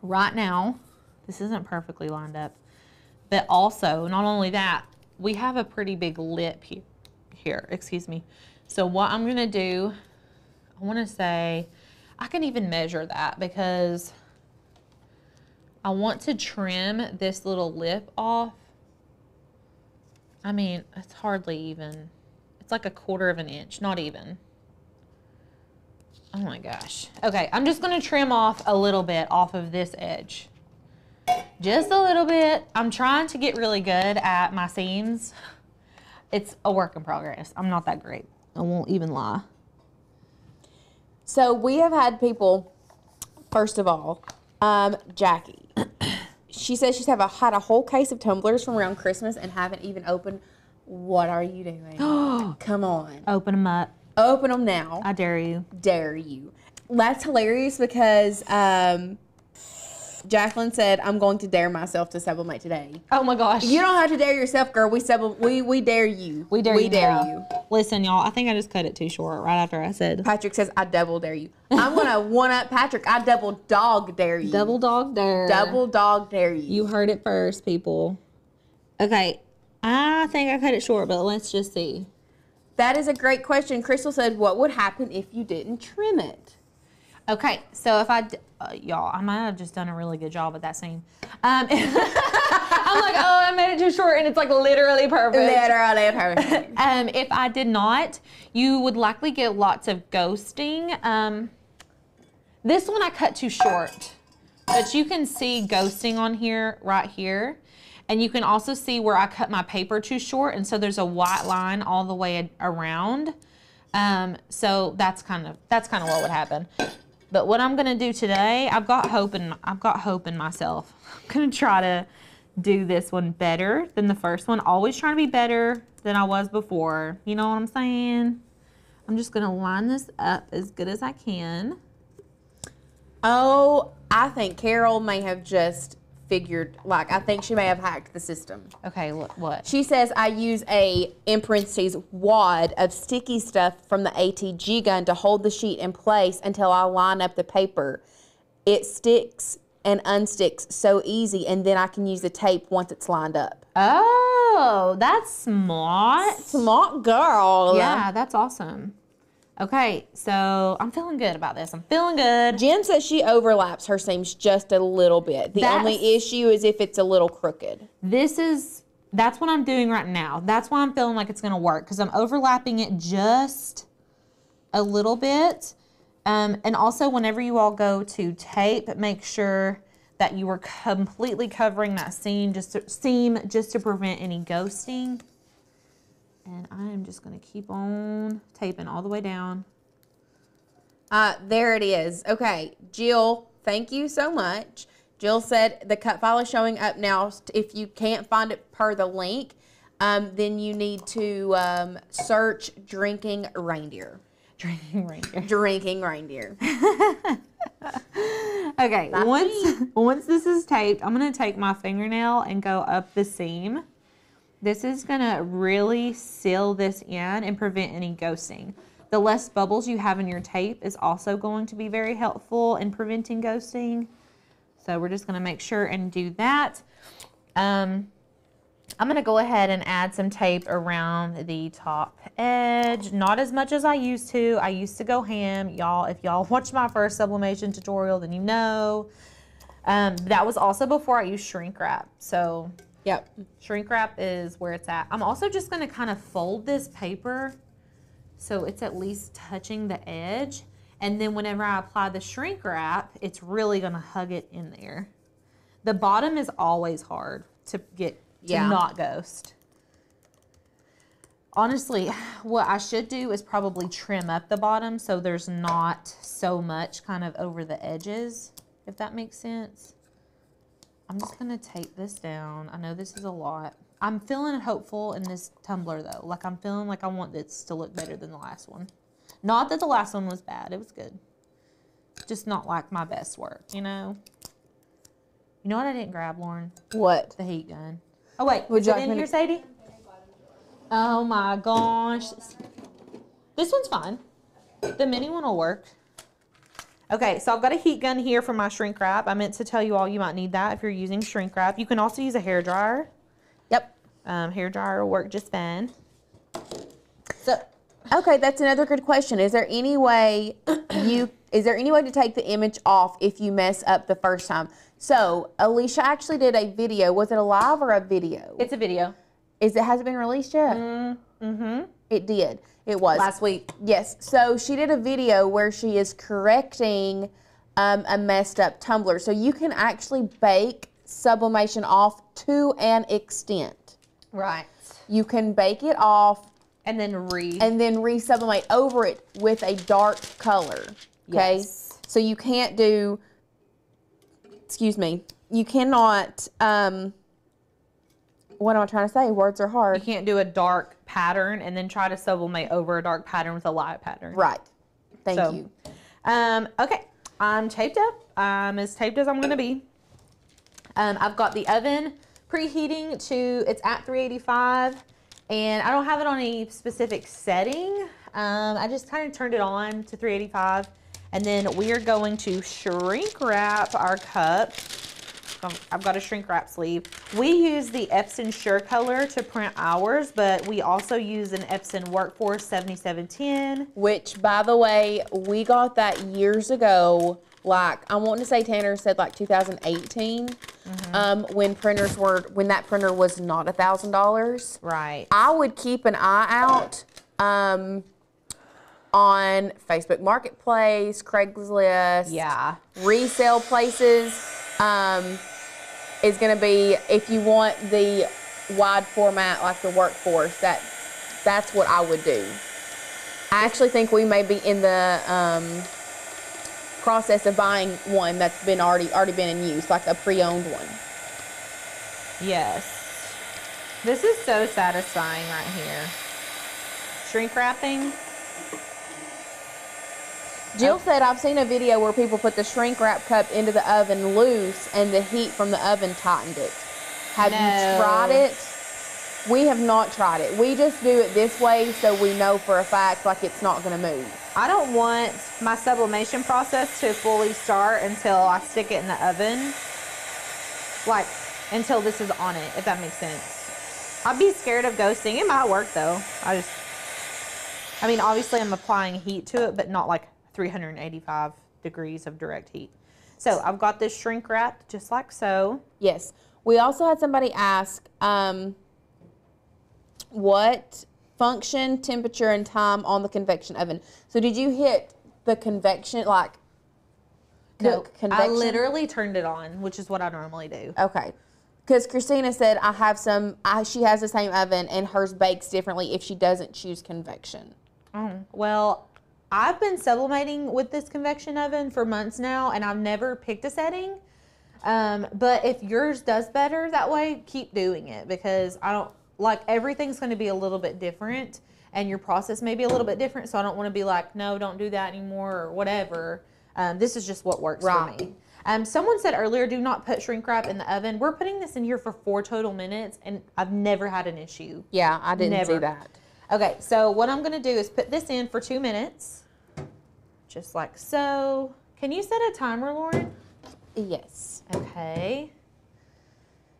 right now, this isn't perfectly lined up, but also, not only that, we have a pretty big lip here. Here, excuse me. So what I'm gonna do, I want to say, I can even measure that because I want to trim this little lip off. I mean, it's hardly even. It's like a quarter of an inch, not even. Oh my gosh. Okay, I'm just gonna trim off a little bit off of this edge. Just a little bit. I'm trying to get really good at my seams. It's a work in progress. I'm not that great. I won't even lie. So we have had people. First of all, um, Jackie. <clears throat> she says she's have a, had a whole case of tumblers from around Christmas and haven't even opened. What are you doing? <gasps> Come on, Open them up. open them now. I dare you. dare you. That's hilarious because um, Jacqueline said, "I'm going to dare myself to sublimate today." Oh my gosh. You don't have to dare yourself, girl. We sublim- we we dare you. we dare we you. dare now. you. Listen, y'all, I think I just cut it too short right after I said Patrick says, "I double dare you." <laughs> I'm gonna one up Patrick. I double dog dare you. double dog dare. double dog dare you. You heard it first, people. Okay. I think I cut it short, but let's just see. That is a great question. Crystal said, "What would happen if you didn't trim it?" Okay, so if I, uh, y'all, I might have just done a really good job at that scene. Um, <laughs> I'm like, oh, I made it too short, and it's like literally perfect. Literally perfect. <laughs> Um, if I did not, you would likely get lots of ghosting. Um, this one I cut too short, but you can see ghosting on here, right here. And you can also see where I cut my paper too short, and so there's a white line all the way around. Um, so that's kind of that's kind of what would happen. But what I'm gonna do today, I've got hope in I've got hope in myself. <laughs> I'm gonna try to do this one better than the first one. Always trying to be better than I was before. You know what I'm saying? I'm just gonna line this up as good as I can. oh, I think Carol may have just figured. Like, I think she may have hacked the system. Okay, look what? She says I use a in parentheses wad of sticky stuff from the ATG gun to hold the sheet in place until I line up the paper. It sticks and unsticks so easy, and then I can use the tape once it's lined up. Oh, that's smart. Smart girl. Yeah, that's awesome. Okay, so I'm feeling good about this. I'm feeling good. Jen says she overlaps her seams just a little bit. The That's- only issue is if it's a little crooked. This is that's what I'm doing right now. That's why I'm feeling like it's gonna work because I'm overlapping it just a little bit. Um, and also, whenever you all go to tape, make sure that you are completely covering that seam just to, seam just to prevent any ghosting. And I am just gonna keep on taping all the way down. Uh, there it is. Okay, Jill, thank you so much. Jill said the cut file is showing up now. If you can't find it per the link, um, then you need to um, search drinking reindeer. Drinking reindeer. <laughs> Drinking reindeer. <laughs> Okay, once <laughs> once this is taped, I'm gonna take my fingernail and go up the seam. This is gonna really seal this in and prevent any ghosting. The less bubbles you have in your tape is also going to be very helpful in preventing ghosting. So we're just gonna make sure and do that. Um, I'm gonna go ahead and add some tape around the top edge. Not as much as I used to. I used to go ham. Y'all, if y'all <laughs> watched my first sublimation tutorial, then you know. Um, that was also before I used shrink wrap. So Yep. shrink wrap is where it's at. I'm also just gonna kind of fold this paper so it's at least touching the edge. And then whenever I apply the shrink wrap, it's really gonna hug it in there. The bottom is always hard to get to Yeah. not ghost. Honestly, what I should do is probably trim up the bottom so there's not so much kind of over the edges, if that makes sense. I'm just gonna tape this down. I know this is a lot. I'm feeling hopeful in this tumbler though. Like I'm feeling like I want this to look better than the last one. Not that the last one was bad. It was good. Just not like my best work, you know? You know what I didn't grab, Lauren? What? The heat gun. Oh wait, Would is you it like in here, Sadie? Oh my gosh. This one's fine. The mini one will work. Okay, so I've got a heat gun here for my shrink wrap. I meant to tell you all you might need that if you're using shrink wrap. You can also use a hair dryer. Yep. Um, hair dryer will work just fine. So, Okay, that's another good question. Is there any way <clears throat> you is there any way to take the image off if you mess up the first time? So Alicia actually did a video. Was it a live or a video? it's a video. Is it has it been released yet? Mm-hmm. It did. It was Last week. Yes. So she did a video where she is correcting um, a messed up tumbler. So you can actually bake sublimation off to an extent. Right. You can bake it off And then re and then resublimate over it with a dark color. Okay. Yes. So you can't do. Excuse me. You cannot. Um, what am I trying to say? Words are hard. you can't do a dark pattern and then try to sublimate over a dark pattern with a light pattern. Right. Thank So, you. Um, okay, I'm taped up. I'm as taped as I'm gonna be. Um, I've got the oven preheating to it's at 385, and I don't have it on a specific setting. Um, I just kind of turned it on to 385, and then we are going to shrink wrap our cup. Um, I've got a shrink wrap sleeve. We use the Epson Sure Color to print ours, but we also use an Epson Workforce 7710. Which, by the way, we got that years ago. Like I want to say Tanner said like 2018, um, when printers were when that printer was not a thousand dollars. Right. I would keep an eye out um, on Facebook Marketplace, Craigslist, Yeah. resale places. Um, is going to be if you want the wide format like the workforce. That that's what I would do. I actually think we may be in the um, process of buying one that's been already already been in use, like a pre-owned one. Yes. This is so satisfying right here. Shrink wrapping. Jill said, I've seen a video where people put the shrink wrap cup into the oven loose and the heat from the oven tightened it. Have No. you tried it? We have not tried it. We just do it this way so we know for a fact like it's not going to move. I don't want my sublimation process to fully start until I stick it in the oven. Like, until this is on it, if that makes sense. I'd be scared of ghosting. It might work though. I just, I mean, obviously I'm applying heat to it, but not like 385 degrees of direct heat. So I've got this shrink wrapped just like so. Yes. We also had somebody ask um, what function, temperature, and time on the convection oven. So did you hit the convection, like cook I literally turned it on, which is what I normally do. Okay. Because Christina said I have some, I, she has the same oven and hers bakes differently if she doesn't choose convection. Oh, well, I've been sublimating with this convection oven for months now, and I've never picked a setting. Um, but if yours does better that way, keep doing it because I don't. like everything's going to be a little bit different and your process may be a little bit different. So I don't want to be like, no, don't do that anymore or whatever. Um, this is just what works Right. for me. Um, someone said earlier, do not put shrink wrap in the oven. We're putting this in here for four total minutes, and I've never had an issue. Yeah, I didn't Never. see that. Okay, so what I'm gonna do is put this in for two minutes, just like so. Can you set a timer, Lauren? Yes. Okay.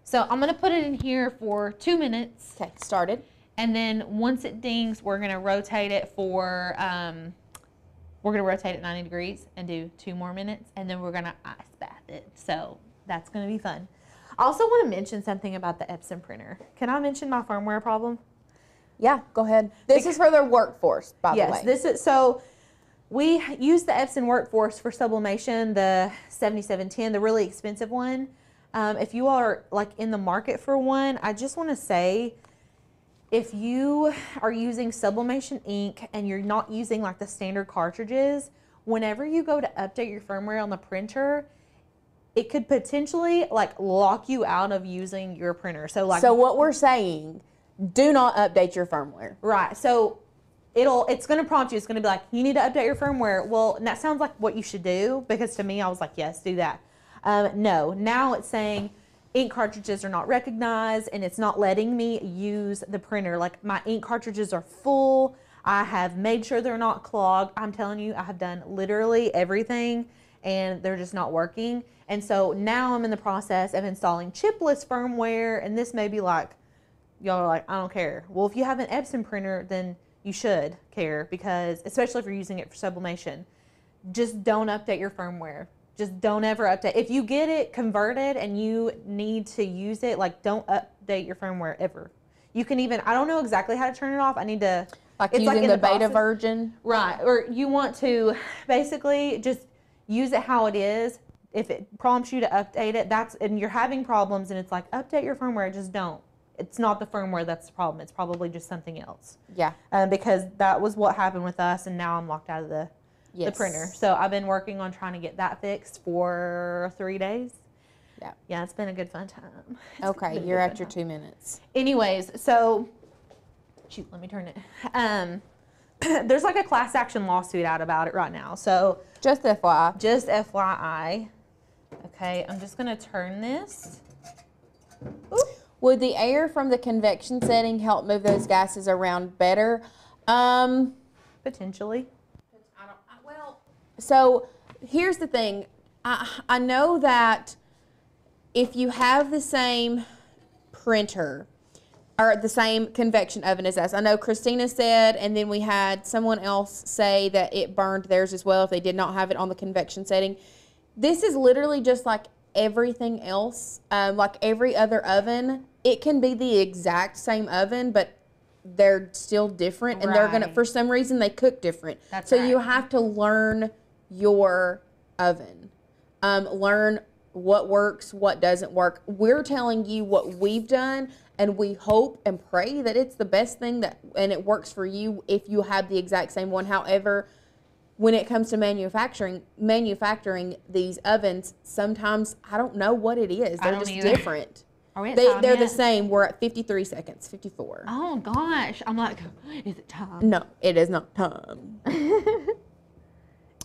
So I'm gonna put it in here for two minutes, Okay, started. and then once it dings, we're gonna rotate it for um, we're gonna rotate it 90 degrees and do two more minutes, and then we're gonna ice bath it. So that's gonna be fun. I also want to mention something about the Epson printer. Can I mention my firmware problem? Yeah, go ahead. This is for their workforce, by the way. Yes, this is so. We use the Epson Workforce for sublimation, the 7710, the really expensive one. Um, if you are like in the market for one, I just want to say, if you are using sublimation ink and you're not using like the standard cartridges, whenever you go to update your firmware on the printer, it could potentially like lock you out of using your printer. So like so what we're saying, do not update your firmware. Right. So it'll it's going to prompt you. It's going to be like you need to update your firmware. Well, that sounds like what you should do because to me I was like, yes, do that. Um, no. Now it's saying ink cartridges are not recognized and it's not letting me use the printer. Like my ink cartridges are full. I have made sure they're not clogged. I'm telling you, I have done literally everything and they're just not working. And so now I'm in the process of installing chipless firmware and this may be like y'all are like, I don't care. Well, if you have an Epson printer, then you should care because, especially if you're using it for sublimation, just don't update your firmware. Just don't ever update. If you get it converted and you need to use it, like don't update your firmware ever. You can even, I don't know exactly how to turn it off. I need to, Like It's like using in the, beta process- version. Right. Or you want to basically just use it how it is. If it prompts you to update it, that's and you're having problems and it's like update your firmware, just don't. It's not the firmware that's the problem. It's probably just something else. Yeah. Um, because that was what happened with us and now I'm locked out of the, the Yes. printer. So I've been working on trying to get that fixed for three days. Yeah. Yeah, it's been a good fun time. <laughs> It's Okay, you're at your two minutes. anyways, so shoot, let me turn it. Um, <clears throat> there's like a class action lawsuit out about it right now. So Just FYI. just FYI. Okay, I'm just gonna turn this. Oop. Would the air from the convection setting help move those gases around better? Um, Potentially. I don't. I, well, so here's the thing. I I know that if you have the same printer or the same convection oven as us, I know Christina said, and then we had someone else say that it burned theirs as well if they did not have it on the convection setting. This is literally just like everything else, um, like every other oven. It can be the exact same oven, but they're still different, and they're gonna Right. for some reason they cook different. That's so you right. have to learn your oven, um, learn what works, what doesn't work. We're telling you what we've done, and we hope and pray that it's the best thing that and it works for you if you have the exact same one. However, when it comes to manufacturing manufacturing these ovens, sometimes I don't know what it is. They're just either. different. At They they're the same. We're at 53 seconds, 54. Oh gosh, I'm like, <gasps> is it time? No, it is not time. <laughs>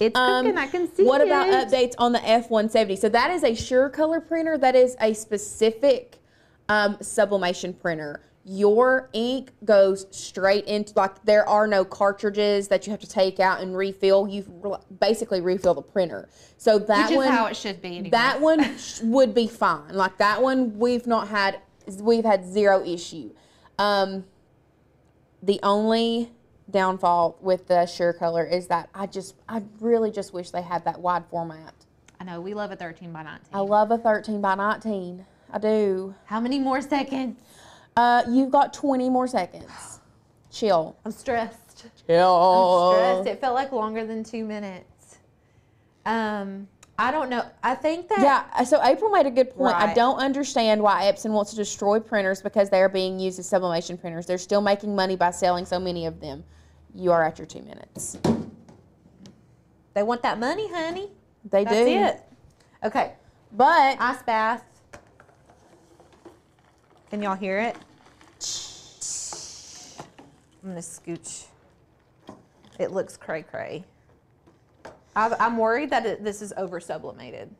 It's Um, cooking. I can see What about updates on the F170? So that is a Sure Color printer. That is a specific um, sublimation printer. Your ink goes straight into like there are no cartridges that you have to take out and refill. You re- basically refill the printer. So that Which is one, how it should be. Anyway. that one sh- would be fine. Like that one, we've not had we've had zero issue. Um, the only downfall with the Sure Color is that I just I really just wish they had that wide format. I know we love a 13 by 19. I love a 13 by 19. I do. How many more seconds? Uh, you've got 20 more seconds. Chill. I'm stressed. Chill. I'm stressed. It felt like longer than two minutes. Um, I don't know. I think that Yeah, so April made a good point. I don't understand why Epson wants to destroy printers because they are being used as sublimation printers. They're still making money by selling so many of them. You are at your two minutes. they want that money, honey. They That's do. That's it. Okay, But ice bath. Can y'all hear it? I'm gonna scooch. It looks cray cray. I'm worried that it, this is over sublimated.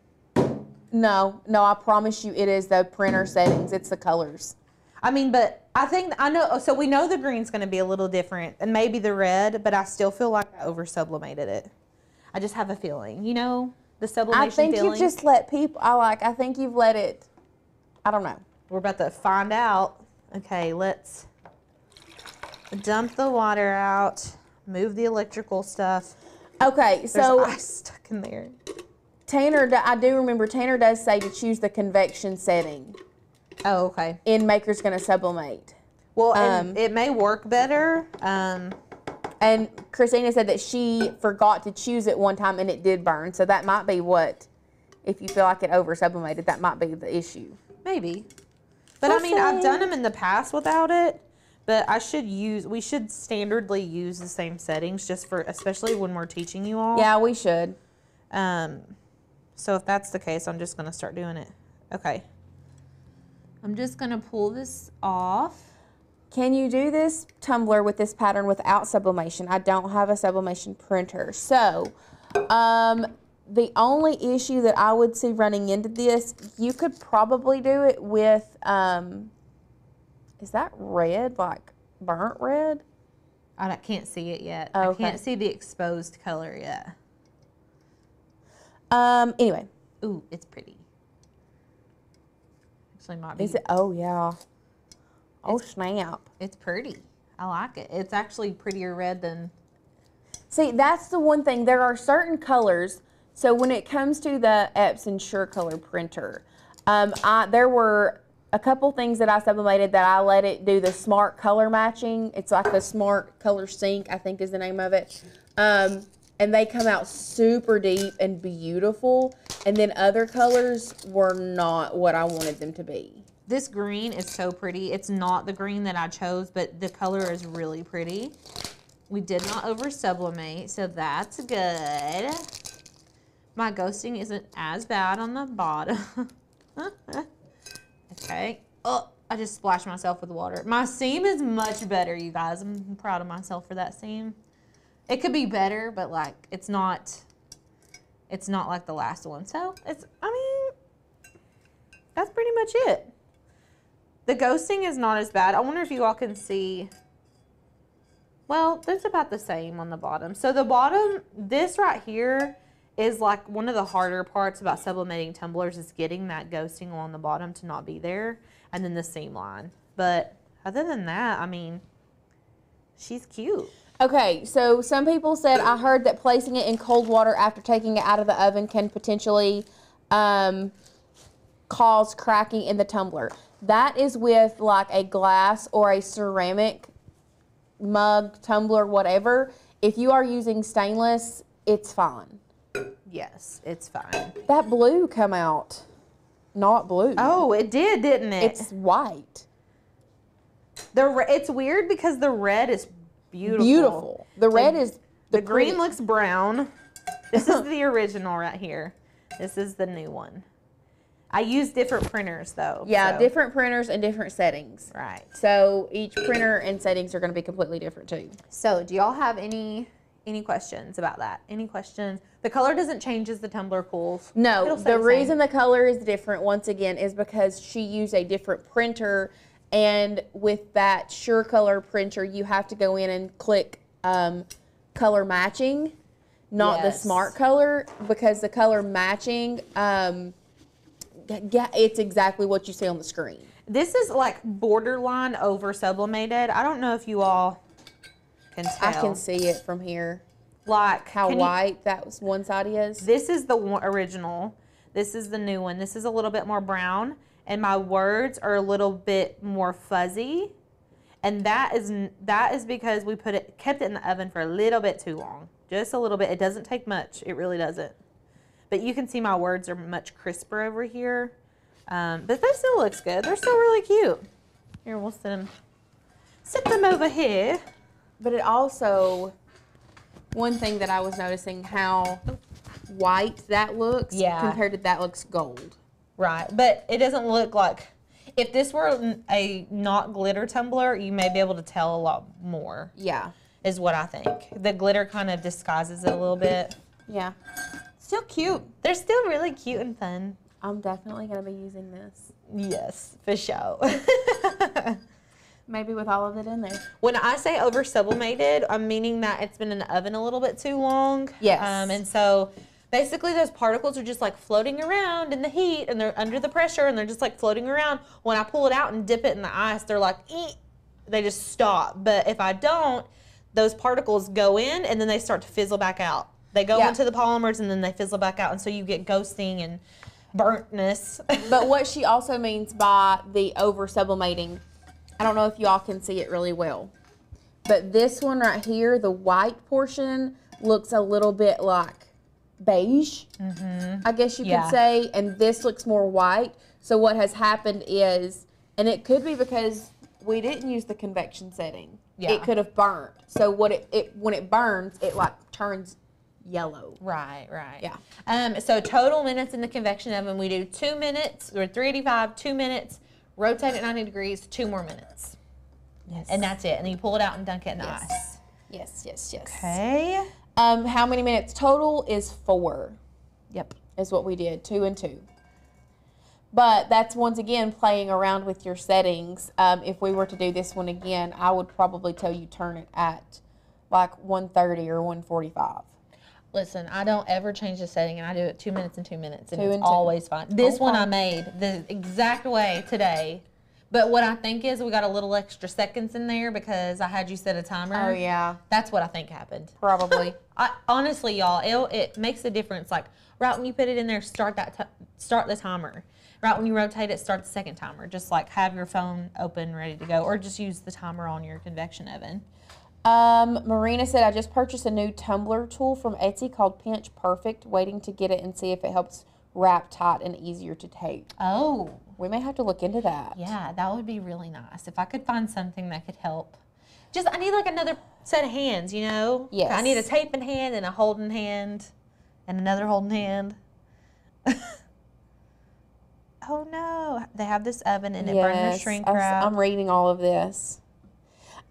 No, no, I promise you, it is the printer settings. It's the colors. I mean, but I think I know. Oh, so we know the green's going to be a little different, and maybe the red, but I still feel like I over sublimated it. I just have a feeling, you know, the sublimation I think feeling. you've just let people. I like. I think you've let it. I don't know. We're about to find out. Okay, let's dump the water out, move the electrical stuff. Okay, There's so ice stuck in there. Tanner, I do remember Tanner does say to choose the convection setting Oh, okay. in Makers Gonna Sublimate. Well, Um, it may work better. Um, And Christina said that she forgot to choose it one time and it did burn. So that might be what, if you feel like it over sublimated, that might be the issue. maybe. But I mean, I've done them in the past without it. But I should use. We should standardly use the same settings, just for, especially when we're teaching you all. Yeah, we should. Um, so if that's the case, I'm just gonna start doing it. Okay. I'm just gonna pull this off. Can you do this tumbler with this pattern without sublimation? I don't have a sublimation printer. So, um, the only issue that I would see running into this, you could probably do it with, um, is that red, like burnt red? I can't see it yet. Okay. I can't see the exposed color yet. Um, anyway, Ooh, it's pretty. Actually, might be. is it? Oh, yeah. Oh, snap. It's pretty. I like it. It's actually prettier red than. See, that's the one thing. There are certain colors. So when it comes to the Epson Sure Color printer, um, I, there were a couple things that I sublimated that I let it do the smart color matching. It's like the smart color sync, I think is the name of it. Um, and they come out super deep and beautiful. And then other colors were not what I wanted them to be. This green is so pretty. It's not the green that I chose, but the color is really pretty. We did not over sublimate, so that's good. My ghosting isn't as bad on the bottom. <laughs> okay. Oh, I just splashed myself with water. My seam is much better, you guys. I'm proud of myself for that seam. It could be better, but like it's not it's not like the last one. So it's I mean that's pretty much it. The ghosting is not as bad. I wonder if you all can see. Well, that's about the same on the bottom. So the bottom, this right here is like one of the harder parts about sublimating tumblers is getting that ghosting along the bottom to not be there. And then the seam line. But other than that, I mean, she's cute. Okay, so some people said I heard that placing it in cold water after taking it out of the oven can potentially um, cause cracking in the tumbler. That is with like a glass or a ceramic mug, tumbler, whatever. If you are using stainless, it's fine. Yes, it's fine. That blue come out, not blue. Oh, it did, didn't it? it's white. the re- it's weird because the red is beautiful. Beautiful. The red is The green looks brown. This is <laughs> the original right here. This is the new one. I use different printers though. Yeah, so- different printers and different settings. Right. So each printer and settings are going to be completely different too. So, do y'all have any any questions about that? Any questions? The color doesn't change as the tumbler cools. No, It'll the reason the color is different once again is because she used a different printer, and with that Sure Color printer, you have to go in and click um, color matching, not the Smart Color, because the color matching, um, yeah, it's exactly what you see on the screen. This is like borderline over sublimated. I don't know if you all can tell. I can see it from here like how can you- white that was one side is. This is the original. This is the new one. This is a little bit more brown, and my words are a little bit more fuzzy. And that is that is because we put it kept it in the oven for a little bit too long, just a little bit. It doesn't take much. It really doesn't. But you can see my words are much crisper over here. Um, but that still looks good. They're still really cute. Here, we'll sit them, sit them over here. But it also, one thing that I was noticing how white that looks Yeah. compared to that looks gold. Right, but it doesn't look like If this were a not glitter tumbler, you may be able to tell a lot more. Yeah. Is what I think. The glitter kind of disguises it a little bit. Yeah. Still cute. They're still really cute and fun. I'm definitely gonna be using this. Yes, for sure. <laughs> Maybe with all of it in there. when I say over sublimated, I'm meaning that it's been in the oven a little bit too long. Yes. Um, and so basically those particles are just like floating around in the heat and they're under the pressure and they're just like floating around. When I pull it out and dip it in the ice, they're like, Eek, they just stop. But if I don't, those particles go in and then they start to fizzle back out. They go Yeah. into the polymers and then they fizzle back out. And so you get ghosting and burntness. But what she also means by the over sublimating, I don't know if y'all can see it really well, but this one right here, the white portion, looks a little bit like beige, I guess you Yeah. could say, and this looks more white. So what has happened is, and it could be because we didn't use the convection setting. Yeah. It could have burnt. So what it, it when it burns, it like turns yellow. Right, right. Yeah. Um, so total minutes in the convection oven, we do two minutes or 385, two minutes, rotate at 90 degrees, two more minutes. Yes. And that's it. And then you pull it out and dunk it in the Yes. ice. yes, yes, yes. Okay. Um, how many minutes total is four? Yep. Is what we did, two and two. But that's once again playing around with your settings. Um, if we were to do this one again, I would probably tell you turn it at like 130 or 145. Listen, I don't ever change the setting and I do it two minutes and two minutes and Two it's and two. always fine. This one I made the exact way today. But what I think is we got a little extra seconds in there because I had you set a timer. Oh yeah, That's what I think happened. probably. <laughs> I, honestly, y'all, it, it makes a difference. Like right when you put it in there, start that start the timer. Right when you rotate it, start the second timer. Just like have your phone open, ready to go, or just use the timer on your convection oven. Um, Marina said, I just purchased a new tumbler tool from Etsy called Pinch Perfect, waiting to get it and see if it helps wrap tight and easier to tape. Oh, We may have to look into that. yeah, that would be really nice if I could find something that could help. Just I need like another set of hands, you know. Yes. I need a taping hand and a holding hand, and another holding hand. <laughs> oh no, they have this oven and it burns their shrink wrap. I'm reading all of this.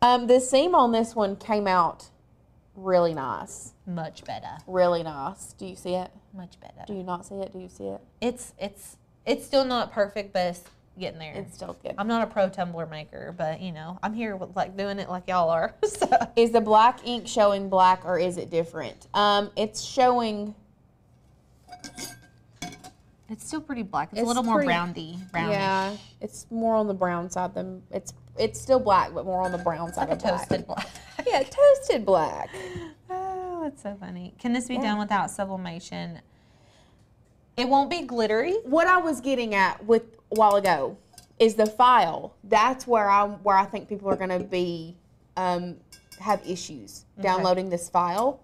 Um, the seam on this one came out really nice. Much better. Really nice. Do you see it? Much better. Do you not see it? Do you see it? It's it's it's still not perfect, but it's getting there. It's still good. I'm not a pro tumbler maker, but you know, I'm here with like doing it like y'all are. <laughs> so Is the black ink showing black or is it different? Um, it's showing. it's still pretty black. It's, It's a little more pretty- browny, brownish. Yeah, it's more on the brown side than it's. It's still black, but more on the brown side Like of black. toasted black. <laughs> Yeah, toasted black. oh, that's so funny. Can this be Yeah. done without sublimation? It won't be glittery. what I was getting at with a while ago is the file. That's where I where I think people are going to be um, have issues downloading this file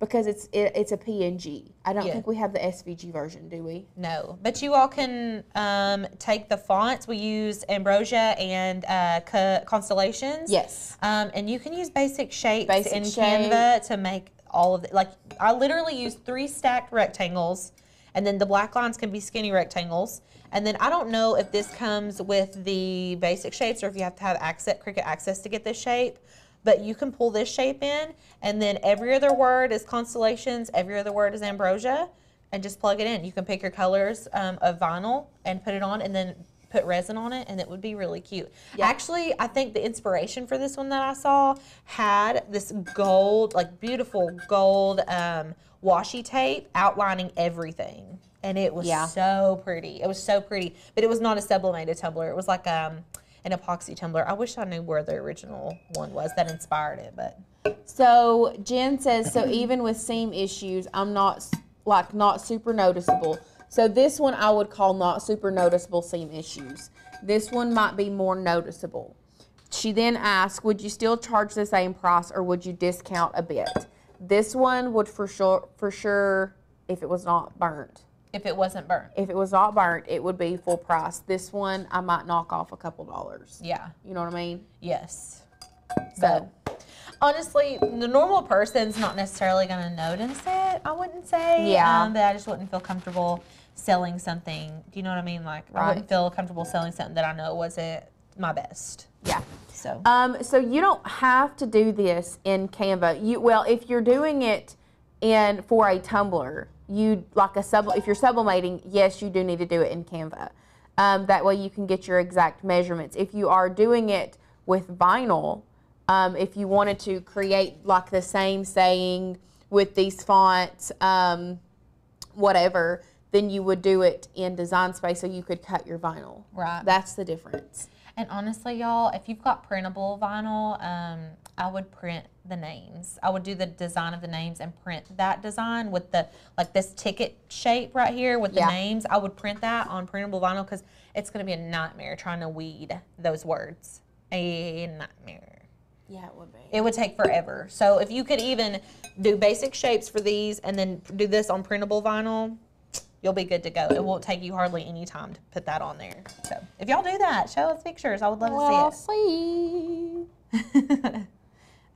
because it's it, it's a PNG. I don't Yeah. think we have the SVG version, do we? No, but you all can um, take the fonts. We use Ambrosia and uh, Co- Constellations. Yes. Um, and you can use basic shapes Basic in shape. Canva to make all of it. Like I literally use three stacked rectangles, and then the black lines can be skinny rectangles. And then I don't know if this comes with the basic shapes or if you have to have access, Cricut access to get this shape. But you can pull this shape in, and then every other word is constellations, every other word is ambrosia, and just plug it in. You can pick your colors um, of vinyl and put it on, and then put resin on it, and it would be really cute. Actually, I think the inspiration for this one that I saw had this gold, like beautiful gold um, washi tape outlining everything. And it was Yeah. so pretty. It was so pretty. But it was not a sublimated tumbler. It was like um, an epoxy tumbler. I wish I knew where the original one was that inspired it, but So Jen says, so even with seam issues, I'm not like not super noticeable. So this one I would call not super noticeable seam issues. This one might be more noticeable. She then asked, would you still charge the same price or would you discount a bit? This one would for sure, for sure, if it was not burnt. If it wasn't burnt. If it was not burnt, it would be full price. This one I might knock off a couple dollars. Yeah. You know what I mean? Yes. So Honestly, the normal person's not necessarily going to notice it, I wouldn't say. Yeah. Um, but I just wouldn't feel comfortable selling something. Do you know what I mean? Like I wouldn't feel comfortable selling something that I know wasn't my best. Yeah. So Um, so you don't have to do this in Canva. You well, if you're doing it in for a tumbler, you like a sub. If you're sublimating, yes, you do need to do it in Canva. Um, that way you can get your exact measurements. If you are doing it with vinyl, um, if you wanted to create like the same saying with these fonts, um, whatever, then you would do it in Design Space so you could cut your vinyl. Right. That's the difference. And honestly, y'all, if you've got printable vinyl, um, I would print the names. I would do the design of the names and print that design with the like this ticket shape right here with the Yeah. names. I would print that on printable vinyl because it's going to be a nightmare trying to weed those words. A nightmare. Yeah, it would be. It would take forever. So if you could even do basic shapes for these and then do this on printable vinyl, you'll be good to go. It won't take you hardly any time to put that on there. So if y'all do that, show us pictures. I would love Well, to see. it. see it.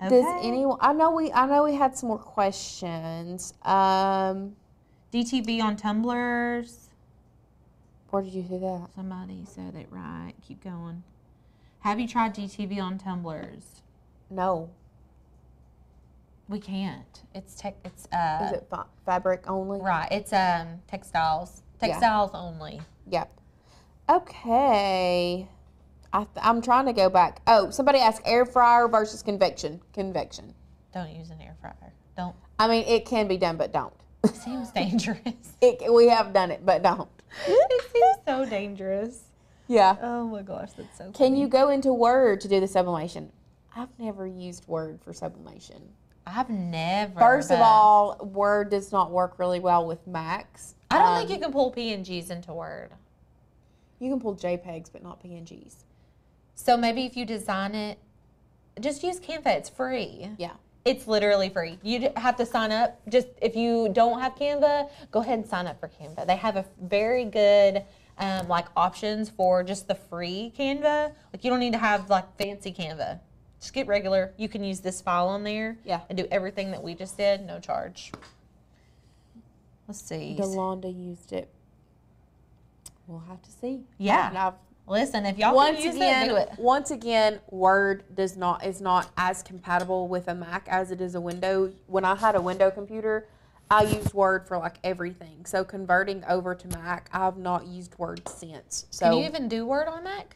<laughs> Does anyone? I know we. I know we had some more questions. Um, DTB on tumblers. where did you see that? Somebody said it right. Keep going. Have you tried DTB on tumblers? No. We can't. It's tech. It's uh. Is it fa- fabric only? Right. It's um textiles. Yeah. Textiles only. Yep. Okay. I th- I'm trying to go back. Oh, somebody asked air fryer versus convection. Convection. Don't use an air fryer. Don't. I mean, it can be done, but don't. It seems <laughs> dangerous. It, we have done it, but don't. it seems so dangerous. Yeah. Oh my gosh, that's so. Can you go into Word to do the sublimation? I've never used Word for sublimation. I've never. First of all, Word does not work really well with Macs. I don't Um, think you can pull PNGs into Word. You can pull JPEGs, but not PNGs. So maybe if you design it, just use Canva. It's free. Yeah. It's literally free. You have to sign up. Just if you don't have Canva, go ahead and sign up for Canva. They have a very good um, like options for just the free Canva. Like you don't need to have like fancy Canva. Just get regular. You can use this file on there. Yeah. And do everything that we just did, no charge. Let's see. Delonda used it. We'll have to see. Yeah. And I've- Listen, if y'all once can use again, it, do it. once again, Word does not is not as compatible with a Mac as it is a window. When I had a window computer, I used Word for like everything. So converting over to Mac, I've not used Word since. So Can you even do Word on Mac?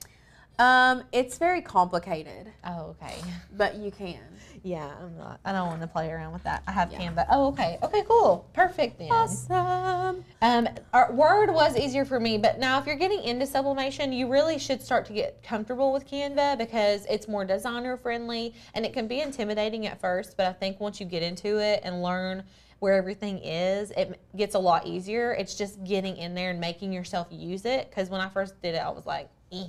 Um, it's very complicated, Oh, okay. but you can. Yeah, I'm not. I don't want to play around with that. I have Yeah. Canva. Oh, okay. Okay, cool. Perfect then. Awesome. Um, our Word was easier for me, but now if you're getting into sublimation, you really should start to get comfortable with Canva because it's more designer friendly and it can be intimidating at first, but I think once you get into it and learn where everything is, it gets a lot easier. It's just getting in there and making yourself use it. Because when I first did it, I was like, eh.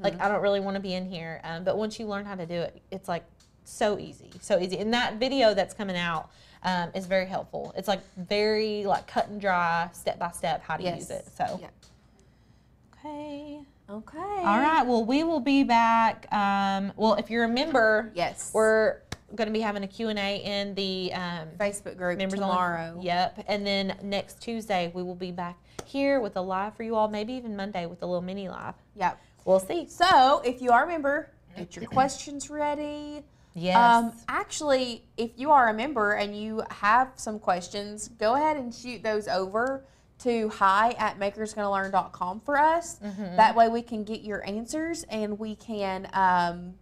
Like I don't really want to be in here. Um, but once you learn how to do it, it's like so easy, so easy. And that video that's coming out um, is very helpful. It's like very like cut and dry, step by step how to use it. So Yeah. okay. Okay. All right. Well, we will be back. Um, well, if you're a member, Yes. we're going to be having a Q&A in the um, Facebook group members tomorrow. only. Yep. And then next Tuesday we will be back here with a live for you all. Maybe even Monday with a little mini live. Yep. We'll see. So if you are a member, get your <clears throat> questions ready. Yes. Um, actually, if you are a member and you have some questions, go ahead and shoot those over to hi at makersgonnalearn.com for us. Mm-hmm. That way we can get your answers and we can, um,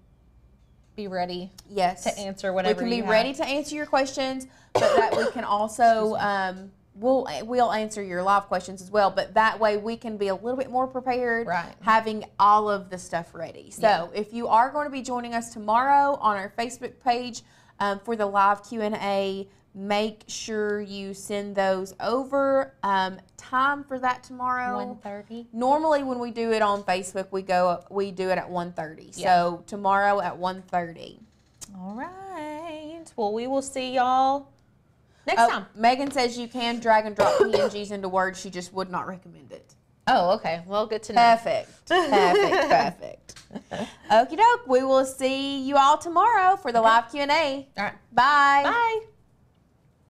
be ready yes, to answer whatever. we can be ready to answer your questions, but that we can also um, we'll we'll answer your live questions as well. But that way we can be a little bit more prepared, Right. having all of the stuff ready. So Yeah. if you are going to be joining us tomorrow on our Facebook page um, for the live Q and A, make sure you send those over. Um, time for that tomorrow. 130. Normally, when we do it on Facebook, we go we do it at 1.30. Yeah. So tomorrow at 1.30. All right. Well, we will see y'all next Oh, time. Megan says you can drag and drop PNGs into Word. She just would not recommend it. Oh, okay. Well, good to know. Perfect. <laughs> Perfect. Perfect. Okie doke. We will see you all tomorrow for the live Q and A. All right. Bye. Bye.